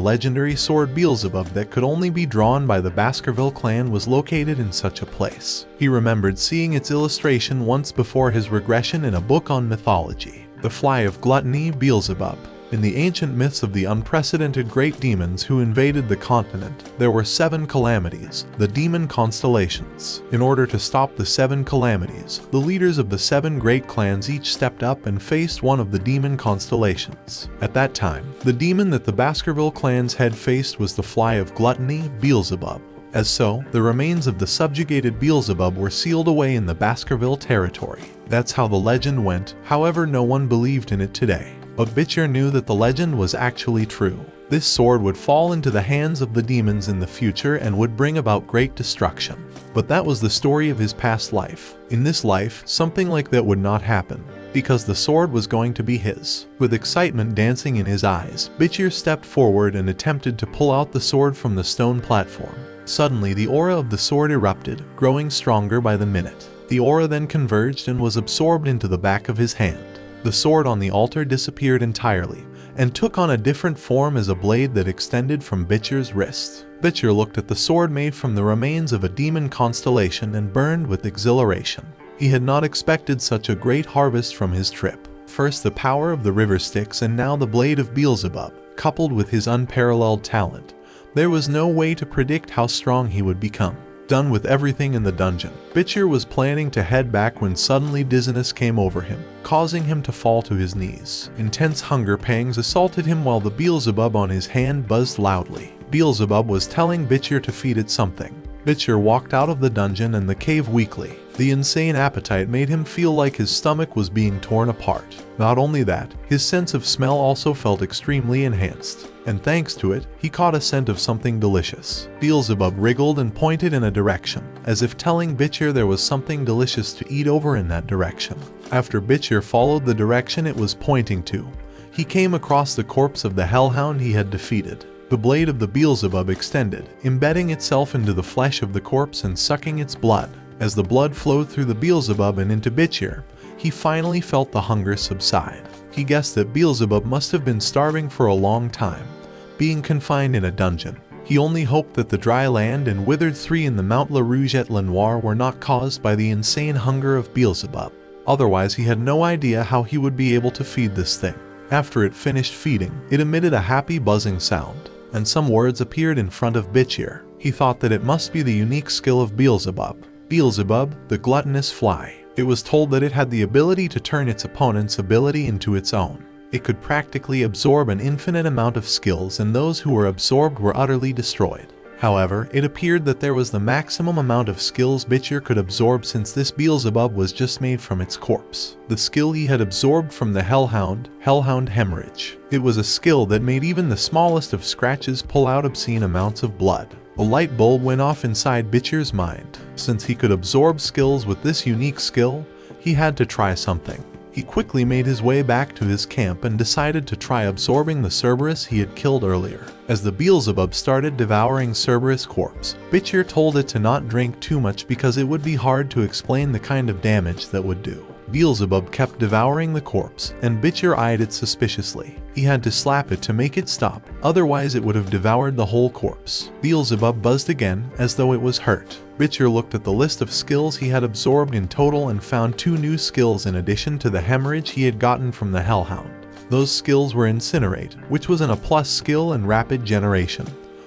legendary sword Beelzebub that could only be drawn by the Baskerville clan was located in such a place. He remembered seeing its illustration once before his regression in a book on mythology. The Fly of Gluttony Beelzebub. In the ancient myths of the unprecedented great demons who invaded the continent, there were seven calamities, the demon constellations. In order to stop the seven calamities, the leaders of the seven great clans each stepped up and faced one of the demon constellations. At that time, the demon that the Baskerville clans had faced was the Fly of Gluttony, Beelzebub. As so, the remains of the subjugated Beelzebub were sealed away in the Baskerville territory. That's how the legend went, however no one believed in it today. But Bitcher knew that the legend was actually true. This sword would fall into the hands of the demons in the future and would bring about great destruction. But that was the story of his past life. In this life, something like that would not happen, because the sword was going to be his. With excitement dancing in his eyes, Bitcher stepped forward and attempted to pull out the sword from the stone platform. Suddenly, the aura of the sword erupted, growing stronger by the minute. The aura then converged and was absorbed into the back of his hand. The sword on the altar disappeared entirely, and took on a different form as a blade that extended from Bitcher's wrist. Bitcher looked at the sword made from the remains of a demon constellation and burned with exhilaration. He had not expected such a great harvest from his trip. First the power of the river Styx and now the blade of Beelzebub, coupled with his unparalleled talent. There was no way to predict how strong he would become done with everything in the dungeon. Bitcher was planning to head back when suddenly dizziness came over him, causing him to fall to his knees. Intense hunger pangs assaulted him while the Beelzebub on his hand buzzed loudly. Beelzebub was telling Bitcher to feed it something. Bitcher walked out of the dungeon and the cave weakly. The insane appetite made him feel like his stomach was being torn apart. Not only that, his sense of smell also felt extremely enhanced and thanks to it, he caught a scent of something delicious. Beelzebub wriggled and pointed in a direction, as if telling Bitcher there was something delicious to eat over in that direction. After Bitcher followed the direction it was pointing to, he came across the corpse of the hellhound he had defeated. The blade of the Beelzebub extended, embedding itself into the flesh of the corpse and sucking its blood. As the blood flowed through the Beelzebub and into Bitcher, he finally felt the hunger subside. He guessed that Beelzebub must have been starving for a long time, being confined in a dungeon. He only hoped that the dry land and withered three in the Mount La Rouge et La Noire were not caused by the insane hunger of Beelzebub. Otherwise, he had no idea how he would be able to feed this thing. After it finished feeding, it emitted a happy buzzing sound, and some words appeared in front of Bitcher. He thought that it must be the unique skill of Beelzebub. Beelzebub, the gluttonous fly. It was told that it had the ability to turn its opponent's ability into its own. It could practically absorb an infinite amount of skills and those who were absorbed were utterly destroyed. However, it appeared that there was the maximum amount of skills Bitcher could absorb since this Beelzebub was just made from its corpse. The skill he had absorbed from the Hellhound, Hellhound Hemorrhage. It was a skill that made even the smallest of scratches pull out obscene amounts of blood. A light bulb went off inside Bitcher's mind. Since he could absorb skills with this unique skill, he had to try something. He quickly made his way back to his camp and decided to try absorbing the Cerberus he had killed earlier. As the Beelzebub started devouring Cerberus' corpse, Bitcher told it to not drink too much because it would be hard to explain the kind of damage that would do. Beelzebub kept devouring the corpse, and Bitcher eyed it suspiciously. He had to slap it to make it stop, otherwise it would have devoured the whole corpse. Beelzebub buzzed again, as though it was hurt. Bitcher looked at the list of skills he had absorbed in total and found two new skills in addition to the hemorrhage he had gotten from the Hellhound. Those skills were Incinerate, which was an A plus skill and Rapid Generation,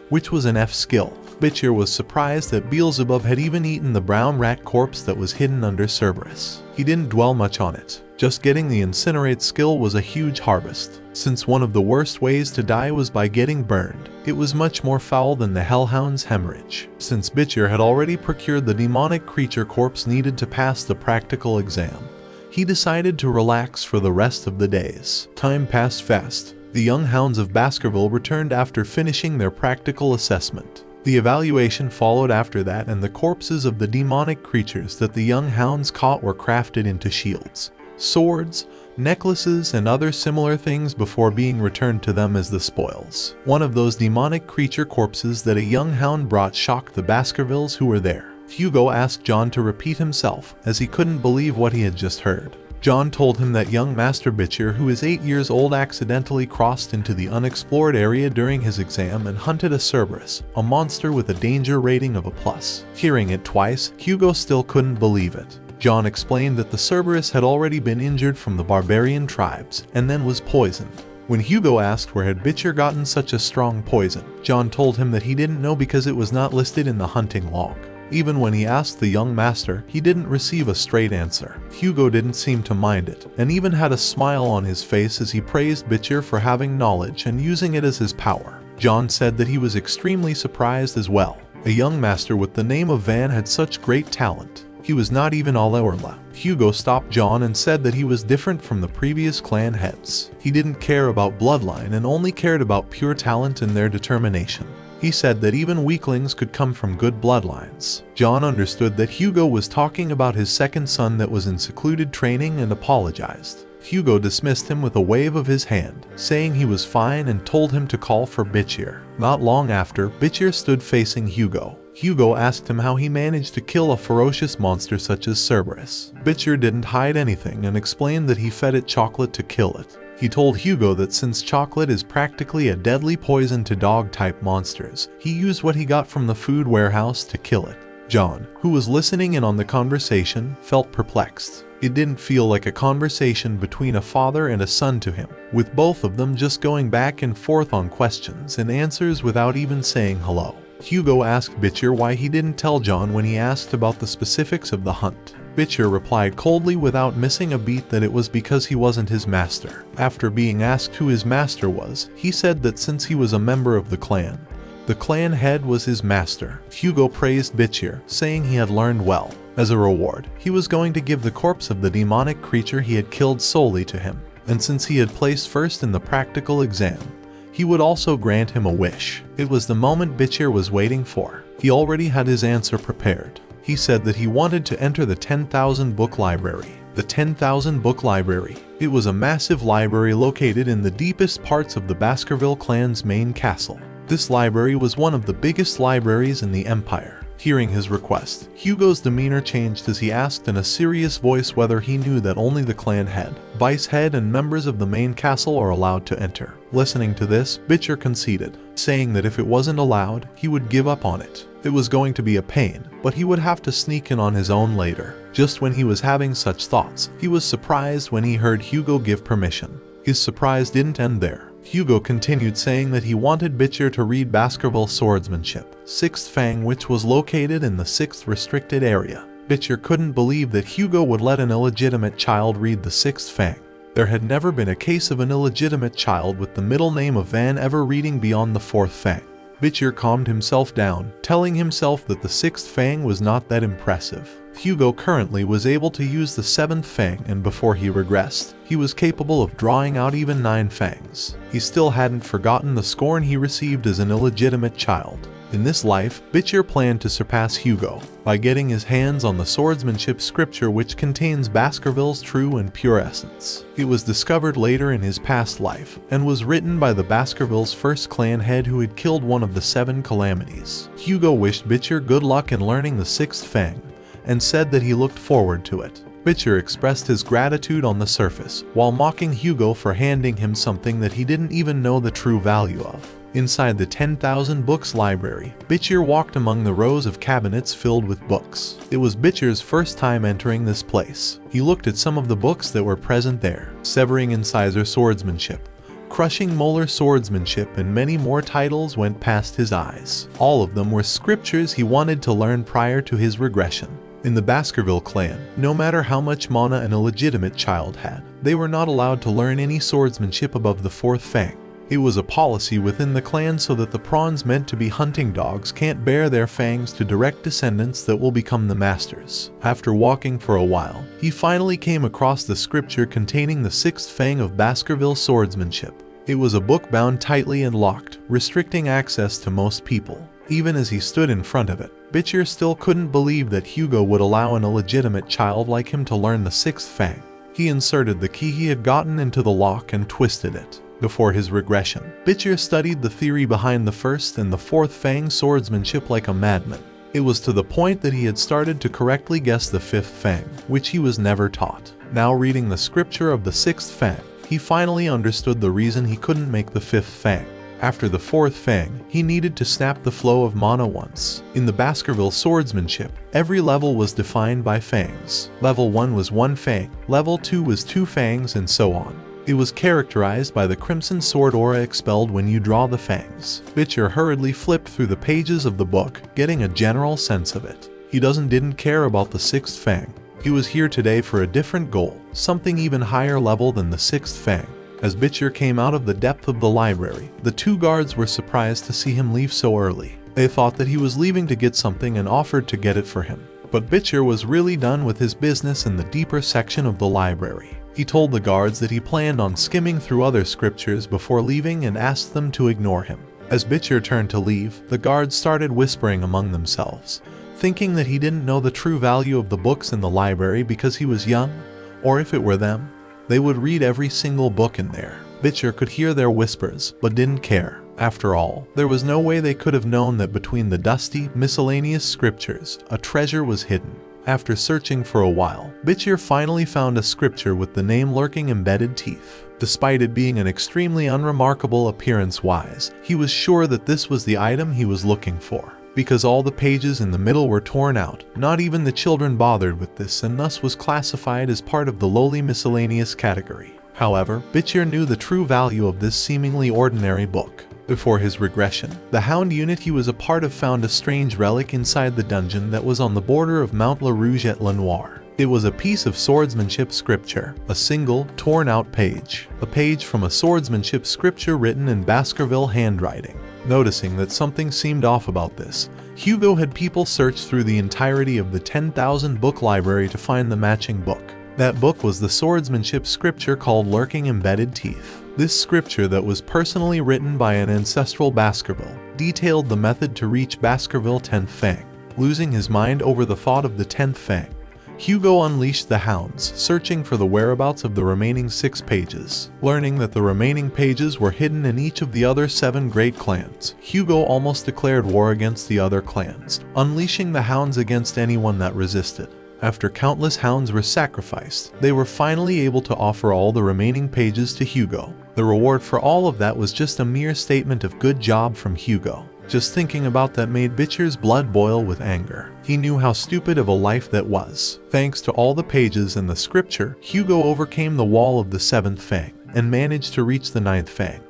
which was an F skill. Bitcher was surprised that Beelzebub had even eaten the brown rat corpse that was hidden under Cerberus. He didn't dwell much on it. Just getting the Incinerate skill was a huge harvest. Since one of the worst ways to die was by getting burned, it was much more foul than the Hellhound's hemorrhage. Since Bitcher had already procured the demonic creature corpse needed to pass the practical exam, he decided to relax for the rest of the days. Time passed fast. The young hounds of Baskerville returned after finishing their practical assessment. The evaluation followed after that and the corpses of the demonic creatures that the young hounds caught were crafted into shields, swords, necklaces, and other similar things before being returned to them as the spoils. One of those demonic creature corpses that a young hound brought shocked the Baskervilles who were there. Hugo asked John to repeat himself, as he couldn't believe what he had just heard. John told him that young Master Bitcher, who is 8 years old, accidentally crossed into the unexplored area during his exam and hunted a Cerberus, a monster with a danger rating of a plus. Hearing it twice, Hugo still couldn't believe it. John explained that the Cerberus had already been injured from the barbarian tribes and then was poisoned. When Hugo asked where had Bitcher gotten such a strong poison, John told him that he didn't know because it was not listed in the hunting log. Even when he asked the young master, he didn't receive a straight answer. Hugo didn't seem to mind it, and even had a smile on his face as he praised Bitcher for having knowledge and using it as his power. John said that he was extremely surprised as well. A young master with the name of Van had such great talent. He was not even Alaorla. Hugo stopped John and said that he was different from the previous clan heads. He didn't care about bloodline and only cared about pure talent and their determination. He said that even weaklings could come from good bloodlines. John understood that Hugo was talking about his second son that was in secluded training and apologized. Hugo dismissed him with a wave of his hand, saying he was fine and told him to call for Bitcher. Not long after, Bitcher stood facing Hugo. Hugo asked him how he managed to kill a ferocious monster such as Cerberus. Bitcher didn't hide anything and explained that he fed it chocolate to kill it. He told Hugo that since chocolate is practically a deadly poison to dog-type monsters, he used what he got from the food warehouse to kill it. John, who was listening in on the conversation, felt perplexed. It didn't feel like a conversation between a father and a son to him, with both of them just going back and forth on questions and answers without even saying hello. Hugo asked Bitcher why he didn't tell John when he asked about the specifics of the hunt. Bitcher replied coldly without missing a beat that it was because he wasn't his master. After being asked who his master was, he said that since he was a member of the clan, the clan head was his master. Hugo praised Bitcher, saying he had learned well. As a reward, he was going to give the corpse of the demonic creature he had killed solely to him, and since he had placed first in the practical exam, he would also grant him a wish. It was the moment Bitcher was waiting for. He already had his answer prepared. He said that he wanted to enter the 10,000 book library. The 10,000 book library. It was a massive library located in the deepest parts of the Baskerville clan's main castle. This library was one of the biggest libraries in the empire. Hearing his request, Hugo's demeanor changed as he asked in a serious voice whether he knew that only the clan head, vice head, and members of the main castle are allowed to enter. Listening to this, Bitcher conceded, saying that if it wasn't allowed, he would give up on it. It was going to be a pain, but he would have to sneak in on his own later. Just when he was having such thoughts, he was surprised when he heard Hugo give permission. His surprise didn't end there. Hugo continued saying that he wanted Bitcher to read Baskerville Swordsmanship, Sixth Fang which was located in the 6th restricted area. Bitcher couldn't believe that Hugo would let an illegitimate child read the Sixth Fang. There had never been a case of an illegitimate child with the middle name of Van ever reading beyond the fourth fang. Bitcher calmed himself down, telling himself that the sixth fang was not that impressive. Hugo currently was able to use the seventh fang and before he regressed, he was capable of drawing out even nine fangs. He still hadn't forgotten the scorn he received as an illegitimate child. In this life, Bitcher planned to surpass Hugo by getting his hands on the swordsmanship scripture which contains Baskerville's true and pure essence. It was discovered later in his past life and was written by the Baskervilles' first clan head who had killed one of the seven calamities. Hugo wished Bitcher good luck in learning the sixth fang and said that he looked forward to it. Bitcher expressed his gratitude on the surface, while mocking Hugo for handing him something that he didn't even know the true value of. Inside the 10,000 books library, Bitcher walked among the rows of cabinets filled with books. It was Bitcher's first time entering this place. He looked at some of the books that were present there, Severing Incisor Swordsmanship, Crushing Molar Swordsmanship and many more titles went past his eyes. All of them were scriptures he wanted to learn prior to his regression. In the Baskerville clan, no matter how much mana an illegitimate child had, they were not allowed to learn any swordsmanship above the fourth fang. It was a policy within the clan so that the prawns meant to be hunting dogs can't bear their fangs to direct descendants that will become the masters. After walking for a while, he finally came across the scripture containing the sixth fang of Baskerville swordsmanship. It was a book bound tightly and locked, restricting access to most people. Even as he stood in front of it, Bitcher still couldn't believe that Hugo would allow an illegitimate child like him to learn the sixth fang. He inserted the key he had gotten into the lock and twisted it before his regression. Bitcher studied the theory behind the first and the fourth Fang swordsmanship like a madman. It was to the point that he had started to correctly guess the fifth Fang, which he was never taught. Now reading the scripture of the sixth Fang, he finally understood the reason he couldn't make the fifth Fang. After the fourth Fang, he needed to snap the flow of mana once. In the Baskerville swordsmanship, every level was defined by Fangs. Level 1 was 1 Fang, level 2 was 2 Fangs, and so on. It was characterized by the crimson sword aura expelled when you draw the fangs. Bitcher hurriedly flipped through the pages of the book, getting a general sense of it. He doesn't didn't care about the sixth fang. He was here today for a different goal, something even higher level than the sixth fang. As Bitcher came out of the depth of the library, the two guards were surprised to see him leave so early. They thought that he was leaving to get something and offered to get it for him. But Bitcher was really done with his business in the deeper section of the library. He told the guards that he planned on skimming through other scriptures before leaving and asked them to ignore him. As Bitcher turned to leave, the guards started whispering among themselves, thinking that he didn't know the true value of the books in the library because he was young, or if it were them, they would read every single book in there. Bitcher could hear their whispers, but didn't care. After all, there was no way they could have known that between the dusty, miscellaneous scriptures, a treasure was hidden. After searching for a while, Bitcher finally found a scripture with the name lurking embedded teeth. Despite it being an extremely unremarkable appearance-wise, he was sure that this was the item he was looking for. Because all the pages in the middle were torn out, not even the children bothered with this and thus was classified as part of the lowly miscellaneous category. However, Bitcher knew the true value of this seemingly ordinary book. Before his regression, the Hound unit he was a part of found a strange relic inside the dungeon that was on the border of Mount La Rouge et La Noire. It was a piece of swordsmanship scripture, a single, torn out page, a page from a swordsmanship scripture written in Baskerville handwriting. Noticing that something seemed off about this, Hugo had people search through the entirety of the 10,000 book library to find the matching book. That book was the swordsmanship scripture called Lurking Embedded Teeth. This scripture that was personally written by an ancestral Baskerville detailed the method to reach Baskerville 10th Fang. Losing his mind over the thought of the 10th Fang, Hugo unleashed the hounds, searching for the whereabouts of the remaining six pages. Learning that the remaining pages were hidden in each of the other seven great clans, Hugo almost declared war against the other clans, unleashing the hounds against anyone that resisted. After countless hounds were sacrificed, they were finally able to offer all the remaining pages to Hugo. The reward for all of that was just a mere statement of good job from Hugo. Just thinking about that made Bitcher's blood boil with anger. He knew how stupid of a life that was. Thanks to all the pages in the scripture, Hugo overcame the wall of the seventh fang and managed to reach the ninth fang,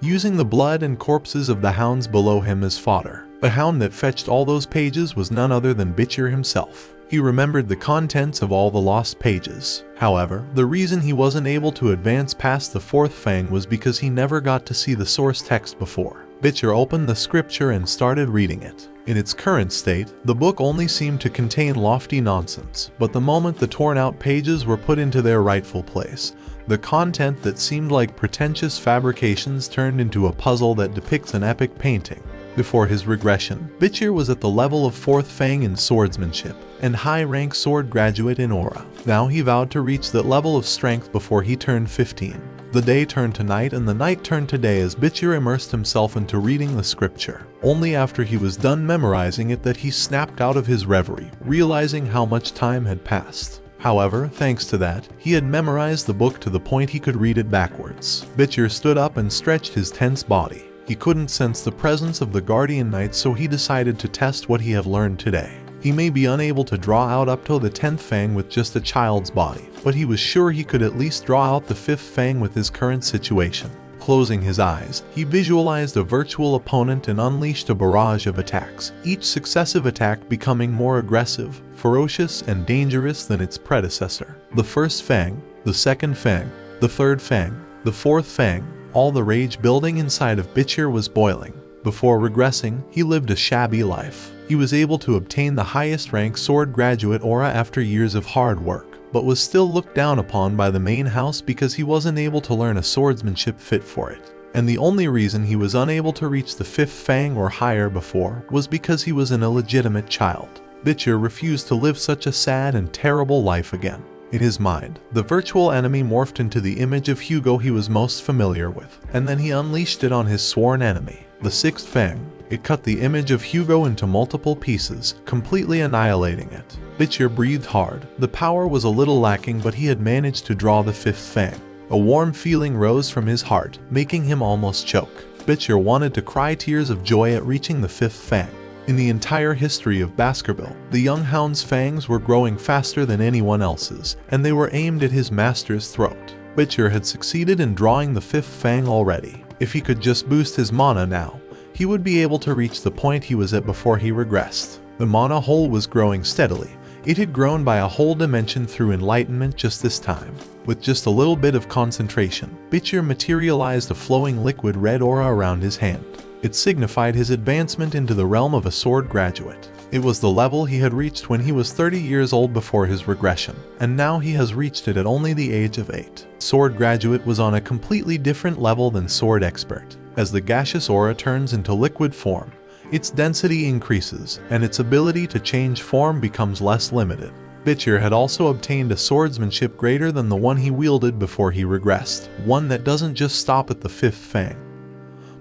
using the blood and corpses of the hounds below him as fodder. The hound that fetched all those pages was none other than Bitcher himself. He remembered the contents of all the lost pages. However, the reason he wasn't able to advance past the fourth fang was because he never got to see the source text before. Bitcher opened the scripture and started reading it. In its current state, the book only seemed to contain lofty nonsense, but the moment the torn out pages were put into their rightful place, the content that seemed like pretentious fabrications turned into a puzzle that depicts an epic painting. Before his regression, Bitcher was at the level of 4th Fang in swordsmanship and high-rank sword graduate in Aura. Now he vowed to reach that level of strength before he turned 15. The day turned to night and the night turned to day as Bitcher immersed himself into reading the scripture. Only after he was done memorizing it that he snapped out of his reverie, realizing how much time had passed. However, thanks to that, he had memorized the book to the point he could read it backwards. Bitcher stood up and stretched his tense body. He couldn't sense the presence of the Guardian Knight so he decided to test what he had learned today. He may be unable to draw out up to the 10th Fang with just a child's body, but he was sure he could at least draw out the 5th Fang with his current situation. Closing his eyes, he visualized a virtual opponent and unleashed a barrage of attacks, each successive attack becoming more aggressive, ferocious, and dangerous than its predecessor. The first Fang, the second Fang, the third Fang, the fourth Fang, all the rage building inside of Bitcher was boiling. Before regressing, he lived a shabby life. He was able to obtain the highest rank sword graduate aura after years of hard work, but was still looked down upon by the main house because he wasn't able to learn a swordsmanship fit for it. And the only reason he was unable to reach the fifth fang or higher before was because he was an illegitimate child. Bitcher refused to live such a sad and terrible life again. In his mind, the virtual enemy morphed into the image of Hugo he was most familiar with, and then he unleashed it on his sworn enemy, the sixth fang, it cut the image of Hugo into multiple pieces, completely annihilating it. Bitcher breathed hard. The power was a little lacking but he had managed to draw the fifth fang. A warm feeling rose from his heart, making him almost choke. Bitcher wanted to cry tears of joy at reaching the fifth fang. In the entire history of Baskerville, the young hound's fangs were growing faster than anyone else's, and they were aimed at his master's throat. Bitcher had succeeded in drawing the fifth fang already. If he could just boost his mana now, he would be able to reach the point he was at before he regressed. The mana hole was growing steadily. It had grown by a whole dimension through enlightenment just this time. With just a little bit of concentration, Bitcher materialized a flowing liquid red aura around his hand. It signified his advancement into the realm of a sword graduate. It was the level he had reached when he was 30 years old before his regression, and now he has reached it at only the age of 8. Sword Graduate was on a completely different level than Sword Expert. As the gaseous aura turns into liquid form, its density increases, and its ability to change form becomes less limited. Bitcher had also obtained a swordsmanship greater than the one he wielded before he regressed, one that doesn't just stop at the fifth fang,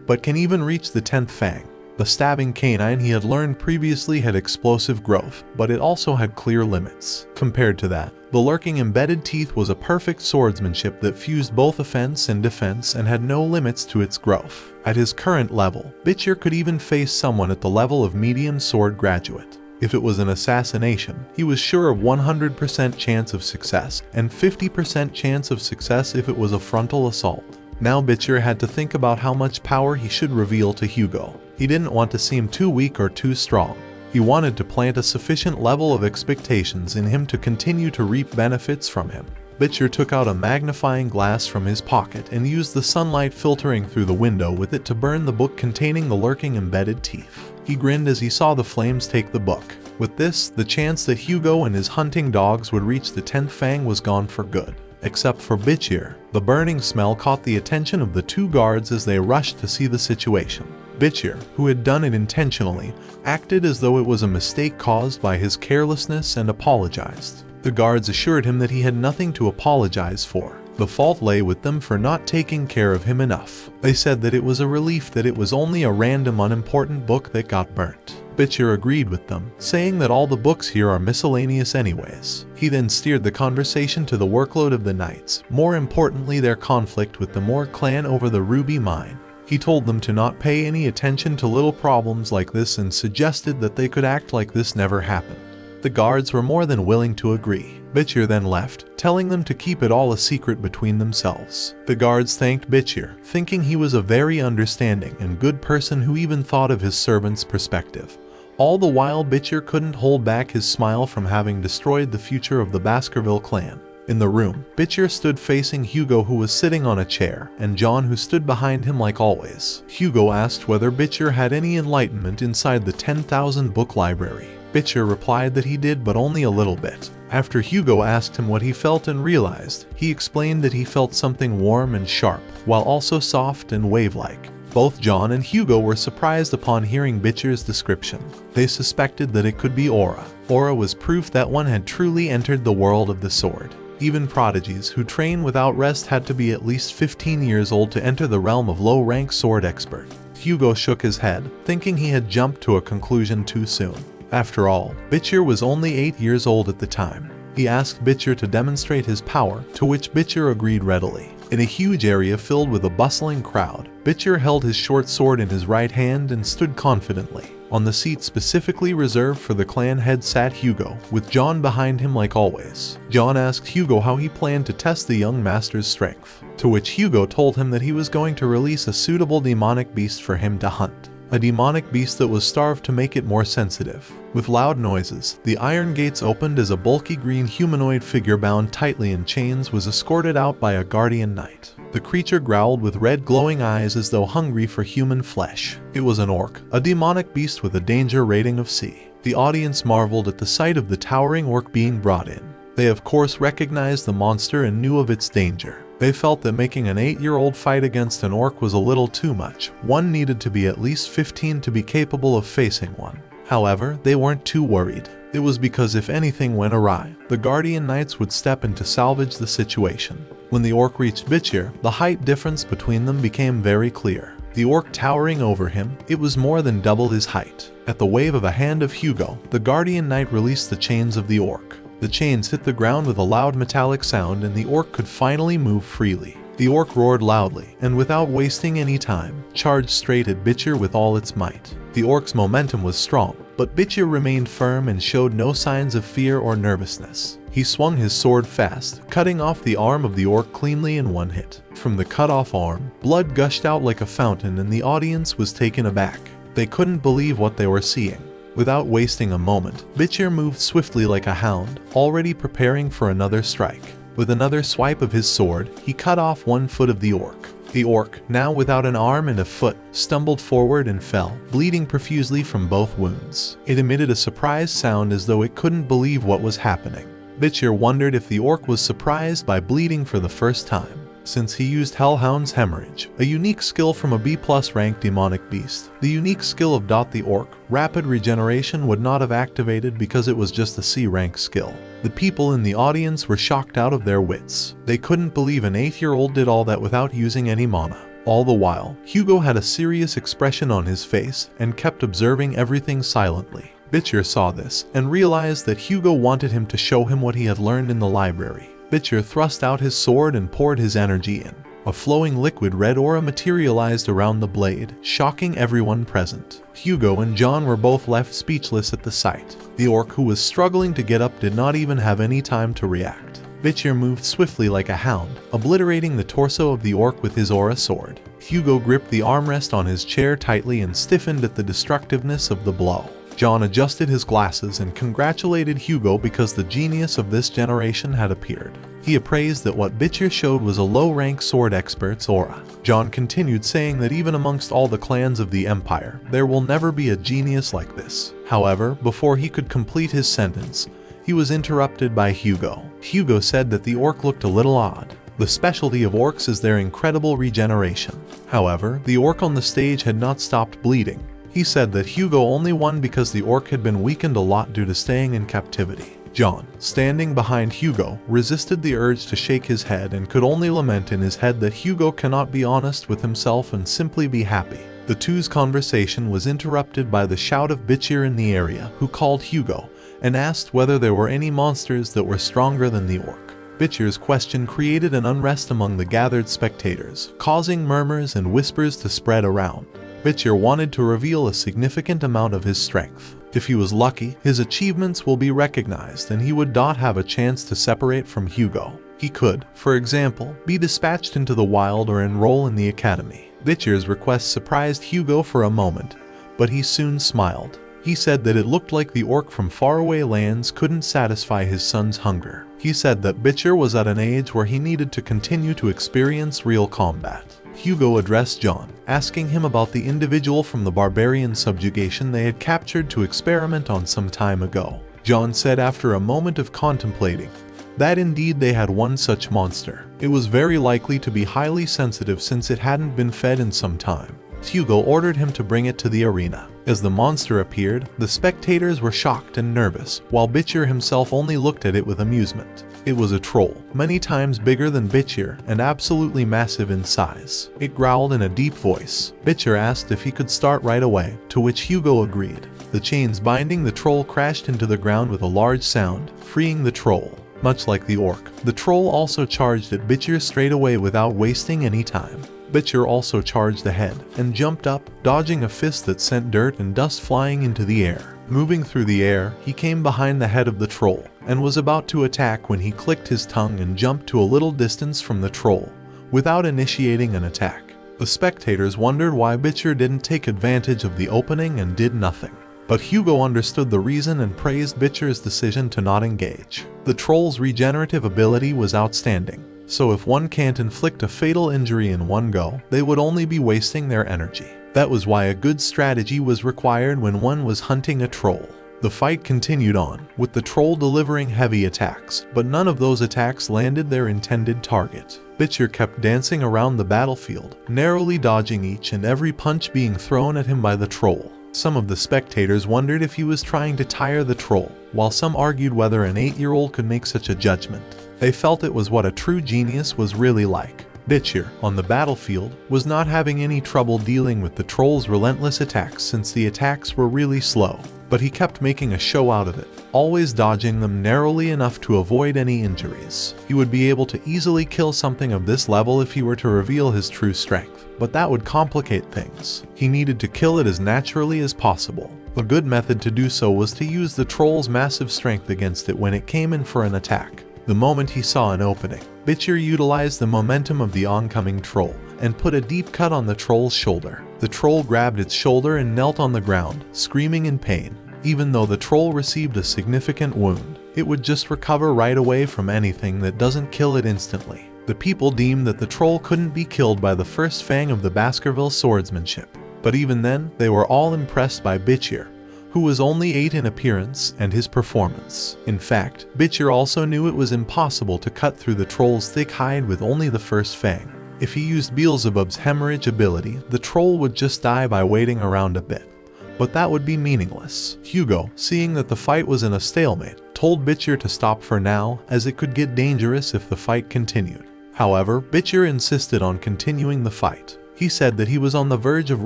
but can even reach the tenth fang. The stabbing canine he had learned previously had explosive growth, but it also had clear limits. Compared to that, the lurking embedded teeth was a perfect swordsmanship that fused both offense and defense and had no limits to its growth. At his current level, Bitcher could even face someone at the level of medium sword graduate. If it was an assassination, he was sure of 100% chance of success and 50% chance of success if it was a frontal assault. Now Bitcher had to think about how much power he should reveal to Hugo. He didn't want to seem too weak or too strong. He wanted to plant a sufficient level of expectations in him to continue to reap benefits from him. Bitcher took out a magnifying glass from his pocket and used the sunlight filtering through the window with it to burn the book containing the lurking embedded teeth. He grinned as he saw the flames take the book. With this, the chance that Hugo and his hunting dogs would reach the 10th fang was gone for good. Except for Bitcher, the burning smell caught the attention of the two guards as they rushed to see the situation. Bitcher, who had done it intentionally, acted as though it was a mistake caused by his carelessness and apologized. The guards assured him that he had nothing to apologize for. The fault lay with them for not taking care of him enough. They said that it was a relief that it was only a random unimportant book that got burnt. Bitcher agreed with them, saying that all the books here are miscellaneous anyways. He then steered the conversation to the workload of the knights, more importantly their conflict with the Moore clan over the Ruby Mine. He told them to not pay any attention to little problems like this and suggested that they could act like this never happened. The guards were more than willing to agree. Bitcher then left, telling them to keep it all a secret between themselves. The guards thanked Bitcher, thinking he was a very understanding and good person who even thought of his servant's perspective. All the while Bitcher couldn't hold back his smile from having destroyed the future of the Baskerville clan. In the room, Bitcher stood facing Hugo who was sitting on a chair, and John who stood behind him like always. Hugo asked whether Bitcher had any enlightenment inside the 10,000 book library. Bitcher replied that he did but only a little bit. After Hugo asked him what he felt and realized, he explained that he felt something warm and sharp, while also soft and wave-like. Both John and Hugo were surprised upon hearing Bitcher's description. They suspected that it could be aura. Aura was proof that one had truly entered the world of the sword. Even prodigies who train without rest had to be at least 15 years old to enter the realm of low-rank sword expert. Hugo shook his head, thinking he had jumped to a conclusion too soon. After all, Bitcher was only 8 years old at the time. He asked Bitcher to demonstrate his power, to which Bitcher agreed readily. In a huge area filled with a bustling crowd, Bitcher held his short sword in his right hand and stood confidently. On the seat specifically reserved for the clan head sat Hugo, with John behind him like always. John asked Hugo how he planned to test the young master's strength, to which Hugo told him that he was going to release a suitable demonic beast for him to hunt a demonic beast that was starved to make it more sensitive. With loud noises, the iron gates opened as a bulky green humanoid figure bound tightly in chains was escorted out by a guardian knight. The creature growled with red glowing eyes as though hungry for human flesh. It was an orc, a demonic beast with a danger rating of C. The audience marveled at the sight of the towering orc being brought in. They of course recognized the monster and knew of its danger. They felt that making an 8-year-old fight against an orc was a little too much. One needed to be at least 15 to be capable of facing one. However, they weren't too worried. It was because if anything went awry, the Guardian Knights would step in to salvage the situation. When the orc reached Bitcher, the height difference between them became very clear. The orc towering over him, it was more than double his height. At the wave of a hand of Hugo, the Guardian Knight released the chains of the orc. The chains hit the ground with a loud metallic sound and the orc could finally move freely. The orc roared loudly, and without wasting any time, charged straight at Bitcher with all its might. The orc's momentum was strong, but Bitcher remained firm and showed no signs of fear or nervousness. He swung his sword fast, cutting off the arm of the orc cleanly in one hit. From the cut-off arm, blood gushed out like a fountain and the audience was taken aback. They couldn't believe what they were seeing. Without wasting a moment, Bitcher moved swiftly like a hound, already preparing for another strike. With another swipe of his sword, he cut off one foot of the orc. The orc, now without an arm and a foot, stumbled forward and fell, bleeding profusely from both wounds. It emitted a surprised sound as though it couldn't believe what was happening. Bitcher wondered if the orc was surprised by bleeding for the first time since he used Hellhound's Hemorrhage, a unique skill from a B-plus rank demonic beast. The unique skill of Dot the Orc, Rapid Regeneration, would not have activated because it was just a C-rank skill. The people in the audience were shocked out of their wits. They couldn't believe an 8-year-old did all that without using any mana. All the while, Hugo had a serious expression on his face and kept observing everything silently. Bitcher saw this and realized that Hugo wanted him to show him what he had learned in the library. Bitcher thrust out his sword and poured his energy in. A flowing liquid red aura materialized around the blade, shocking everyone present. Hugo and John were both left speechless at the sight. The orc who was struggling to get up did not even have any time to react. Bitcher moved swiftly like a hound, obliterating the torso of the orc with his aura sword. Hugo gripped the armrest on his chair tightly and stiffened at the destructiveness of the blow. John adjusted his glasses and congratulated Hugo because the genius of this generation had appeared. He appraised that what Bitcher showed was a low-rank sword expert's aura. John continued saying that even amongst all the clans of the Empire, there will never be a genius like this. However, before he could complete his sentence, he was interrupted by Hugo. Hugo said that the orc looked a little odd. The specialty of orcs is their incredible regeneration. However, the orc on the stage had not stopped bleeding, he said that Hugo only won because the orc had been weakened a lot due to staying in captivity. John, standing behind Hugo, resisted the urge to shake his head and could only lament in his head that Hugo cannot be honest with himself and simply be happy. The two's conversation was interrupted by the shout of Bitcher in the area, who called Hugo and asked whether there were any monsters that were stronger than the orc. Bitcher's question created an unrest among the gathered spectators, causing murmurs and whispers to spread around. Bitcher wanted to reveal a significant amount of his strength. If he was lucky, his achievements will be recognized and he would not have a chance to separate from Hugo. He could, for example, be dispatched into the wild or enroll in the academy. Bitcher's request surprised Hugo for a moment, but he soon smiled. He said that it looked like the orc from faraway lands couldn't satisfy his son's hunger. He said that Bitcher was at an age where he needed to continue to experience real combat. Hugo addressed John, asking him about the individual from the barbarian subjugation they had captured to experiment on some time ago. John said after a moment of contemplating, that indeed they had one such monster. It was very likely to be highly sensitive since it hadn't been fed in some time. Hugo ordered him to bring it to the arena. As the monster appeared, the spectators were shocked and nervous, while Bitcher himself only looked at it with amusement. It was a troll, many times bigger than Bitcher and absolutely massive in size. It growled in a deep voice. Bitcher asked if he could start right away, to which Hugo agreed. The chains binding the troll crashed into the ground with a large sound, freeing the troll. Much like the orc, the troll also charged at Bitcher straight away without wasting any time. Bitcher also charged ahead and jumped up, dodging a fist that sent dirt and dust flying into the air. Moving through the air, he came behind the head of the troll and was about to attack when he clicked his tongue and jumped to a little distance from the troll, without initiating an attack. The spectators wondered why Bitcher didn't take advantage of the opening and did nothing. But Hugo understood the reason and praised Bitcher's decision to not engage. The troll's regenerative ability was outstanding, so if one can't inflict a fatal injury in one go, they would only be wasting their energy. That was why a good strategy was required when one was hunting a troll. The fight continued on, with the troll delivering heavy attacks, but none of those attacks landed their intended target. Bitcher kept dancing around the battlefield, narrowly dodging each and every punch being thrown at him by the troll. Some of the spectators wondered if he was trying to tire the troll, while some argued whether an 8-year-old could make such a judgment. They felt it was what a true genius was really like. Bitcher, on the battlefield, was not having any trouble dealing with the troll's relentless attacks since the attacks were really slow, but he kept making a show out of it, always dodging them narrowly enough to avoid any injuries. He would be able to easily kill something of this level if he were to reveal his true strength, but that would complicate things. He needed to kill it as naturally as possible. A good method to do so was to use the troll's massive strength against it when it came in for an attack the moment he saw an opening. Bitcher utilized the momentum of the oncoming troll and put a deep cut on the troll's shoulder. The troll grabbed its shoulder and knelt on the ground, screaming in pain. Even though the troll received a significant wound, it would just recover right away from anything that doesn't kill it instantly. The people deemed that the troll couldn't be killed by the first fang of the Baskerville swordsmanship. But even then, they were all impressed by Bitcher, who was only 8 in appearance and his performance. In fact, Bitcher also knew it was impossible to cut through the troll's thick hide with only the first fang. If he used Beelzebub's hemorrhage ability, the troll would just die by waiting around a bit. But that would be meaningless. Hugo, seeing that the fight was in a stalemate, told Bitcher to stop for now as it could get dangerous if the fight continued. However, Bitcher insisted on continuing the fight. He said that he was on the verge of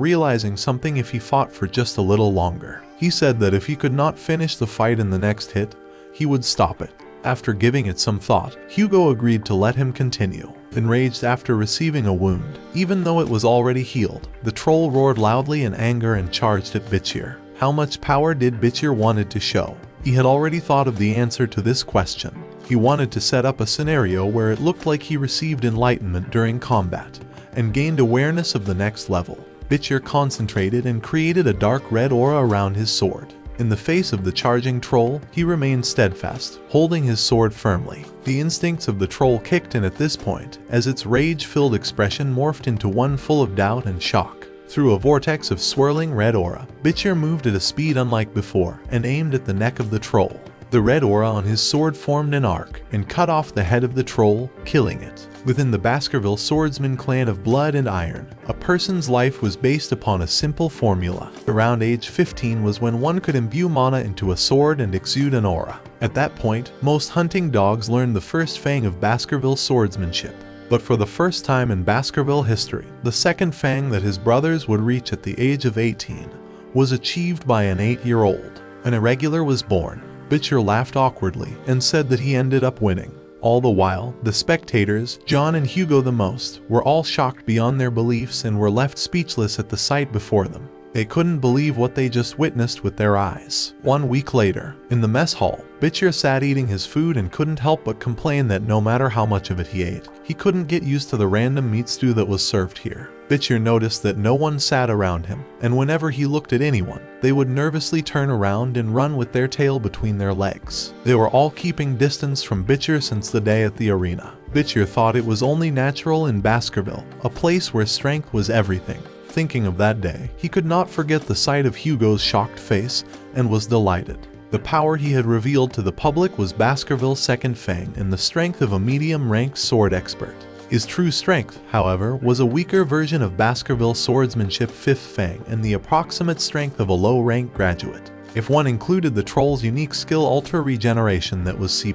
realizing something if he fought for just a little longer. He said that if he could not finish the fight in the next hit, he would stop it. After giving it some thought, Hugo agreed to let him continue. Enraged after receiving a wound, even though it was already healed, the troll roared loudly in anger and charged at Bitcher. How much power did Bitcher wanted to show? He had already thought of the answer to this question. He wanted to set up a scenario where it looked like he received enlightenment during combat and gained awareness of the next level. Bitcher concentrated and created a dark red aura around his sword. In the face of the charging troll, he remained steadfast, holding his sword firmly. The instincts of the troll kicked in at this point, as its rage-filled expression morphed into one full of doubt and shock. Through a vortex of swirling red aura, Bitcher moved at a speed unlike before and aimed at the neck of the troll. The red aura on his sword formed an arc and cut off the head of the troll, killing it. Within the Baskerville swordsman clan of blood and iron, a person's life was based upon a simple formula. Around age 15 was when one could imbue mana into a sword and exude an aura. At that point, most hunting dogs learned the first fang of Baskerville swordsmanship. But for the first time in Baskerville history, the second fang that his brothers would reach at the age of 18 was achieved by an 8-year-old. An irregular was born. Bitcher laughed awkwardly and said that he ended up winning. All the while, the spectators, John and Hugo the most, were all shocked beyond their beliefs and were left speechless at the sight before them. They couldn't believe what they just witnessed with their eyes. One week later, in the mess hall, Bitcher sat eating his food and couldn't help but complain that no matter how much of it he ate, he couldn't get used to the random meat stew that was served here. Bitcher noticed that no one sat around him, and whenever he looked at anyone, they would nervously turn around and run with their tail between their legs. They were all keeping distance from Bitcher since the day at the arena. Bitcher thought it was only natural in Baskerville, a place where strength was everything. Thinking of that day, he could not forget the sight of Hugo's shocked face and was delighted. The power he had revealed to the public was Baskerville's second fang and the strength of a medium-ranked sword expert. His true strength, however, was a weaker version of Baskerville's swordsmanship fifth fang and the approximate strength of a low-rank graduate. If one included the troll's unique skill Ultra Regeneration that was C+,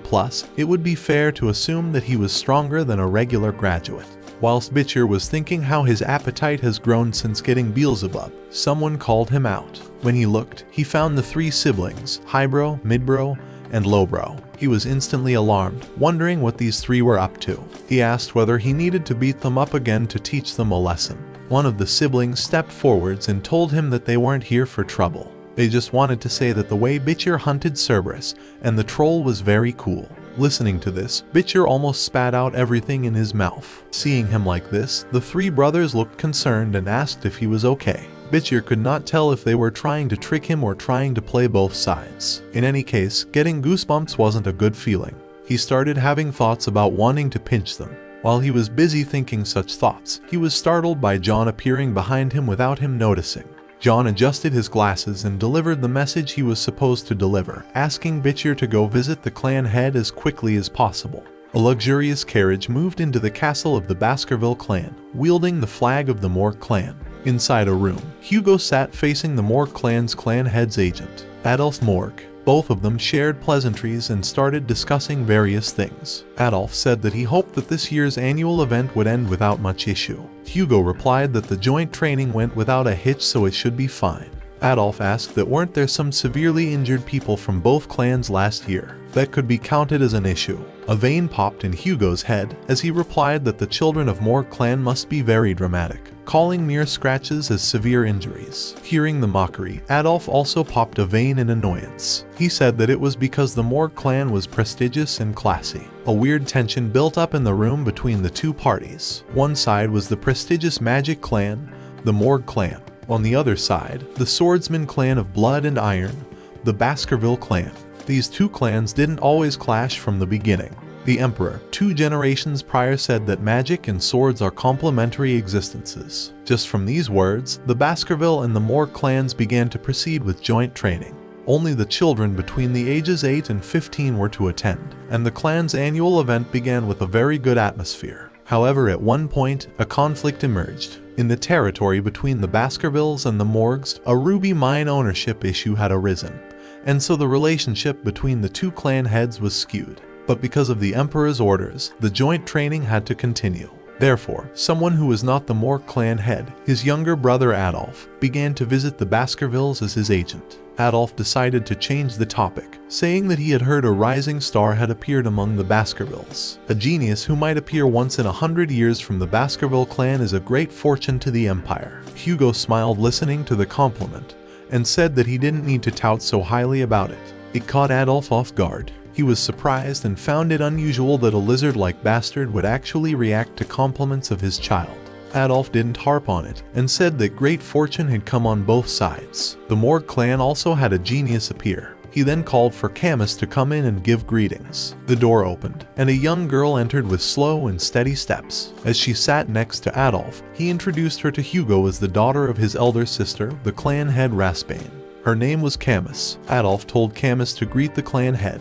it would be fair to assume that he was stronger than a regular graduate. Whilst Bitcher was thinking how his appetite has grown since getting Beelzebub, someone called him out. When he looked, he found the three siblings, Highbrow, Midbrow, and Lowbrow. He was instantly alarmed, wondering what these three were up to. He asked whether he needed to beat them up again to teach them a lesson. One of the siblings stepped forwards and told him that they weren't here for trouble. They just wanted to say that the way Bitcher hunted Cerberus and the troll was very cool. Listening to this, Bitcher almost spat out everything in his mouth. Seeing him like this, the three brothers looked concerned and asked if he was okay. Bitcher could not tell if they were trying to trick him or trying to play both sides. In any case, getting goosebumps wasn't a good feeling. He started having thoughts about wanting to pinch them. While he was busy thinking such thoughts, he was startled by John appearing behind him without him noticing. John adjusted his glasses and delivered the message he was supposed to deliver, asking Bitcher to go visit the clan head as quickly as possible. A luxurious carriage moved into the castle of the Baskerville clan, wielding the flag of the Morg clan. Inside a room, Hugo sat facing the Morg clan's clan head's agent, Adolf Morg. Both of them shared pleasantries and started discussing various things. Adolf said that he hoped that this year's annual event would end without much issue. Hugo replied that the joint training went without a hitch so it should be fine. Adolf asked that weren't there some severely injured people from both clans last year that could be counted as an issue. A vein popped in Hugo's head as he replied that the children of Morg clan must be very dramatic, calling mere scratches as severe injuries. Hearing the mockery, Adolf also popped a vein in annoyance. He said that it was because the Morg clan was prestigious and classy. A weird tension built up in the room between the two parties. One side was the prestigious Magic clan, the Morg clan, on the other side, the swordsman clan of Blood and Iron, the Baskerville clan. These two clans didn't always clash from the beginning. The Emperor, two generations prior said that magic and swords are complementary existences. Just from these words, the Baskerville and the Morg clans began to proceed with joint training. Only the children between the ages 8 and 15 were to attend, and the clan's annual event began with a very good atmosphere. However, at one point, a conflict emerged. In the territory between the Baskervilles and the Morgs, a ruby mine ownership issue had arisen, and so the relationship between the two clan heads was skewed. But because of the Emperor's orders, the joint training had to continue. Therefore, someone who was not the Morg clan head, his younger brother Adolf, began to visit the Baskervilles as his agent. Adolf decided to change the topic, saying that he had heard a rising star had appeared among the Baskervilles. A genius who might appear once in a hundred years from the Baskerville clan is a great fortune to the Empire. Hugo smiled listening to the compliment, and said that he didn't need to tout so highly about it. It caught Adolf off guard. He was surprised and found it unusual that a lizard-like bastard would actually react to compliments of his child. Adolf didn't harp on it, and said that great fortune had come on both sides. The Morg clan also had a genius appear. He then called for Camus to come in and give greetings. The door opened, and a young girl entered with slow and steady steps. As she sat next to Adolf, he introduced her to Hugo as the daughter of his elder sister, the clan head Rasbane. Her name was Camus. Adolf told Camus to greet the clan head,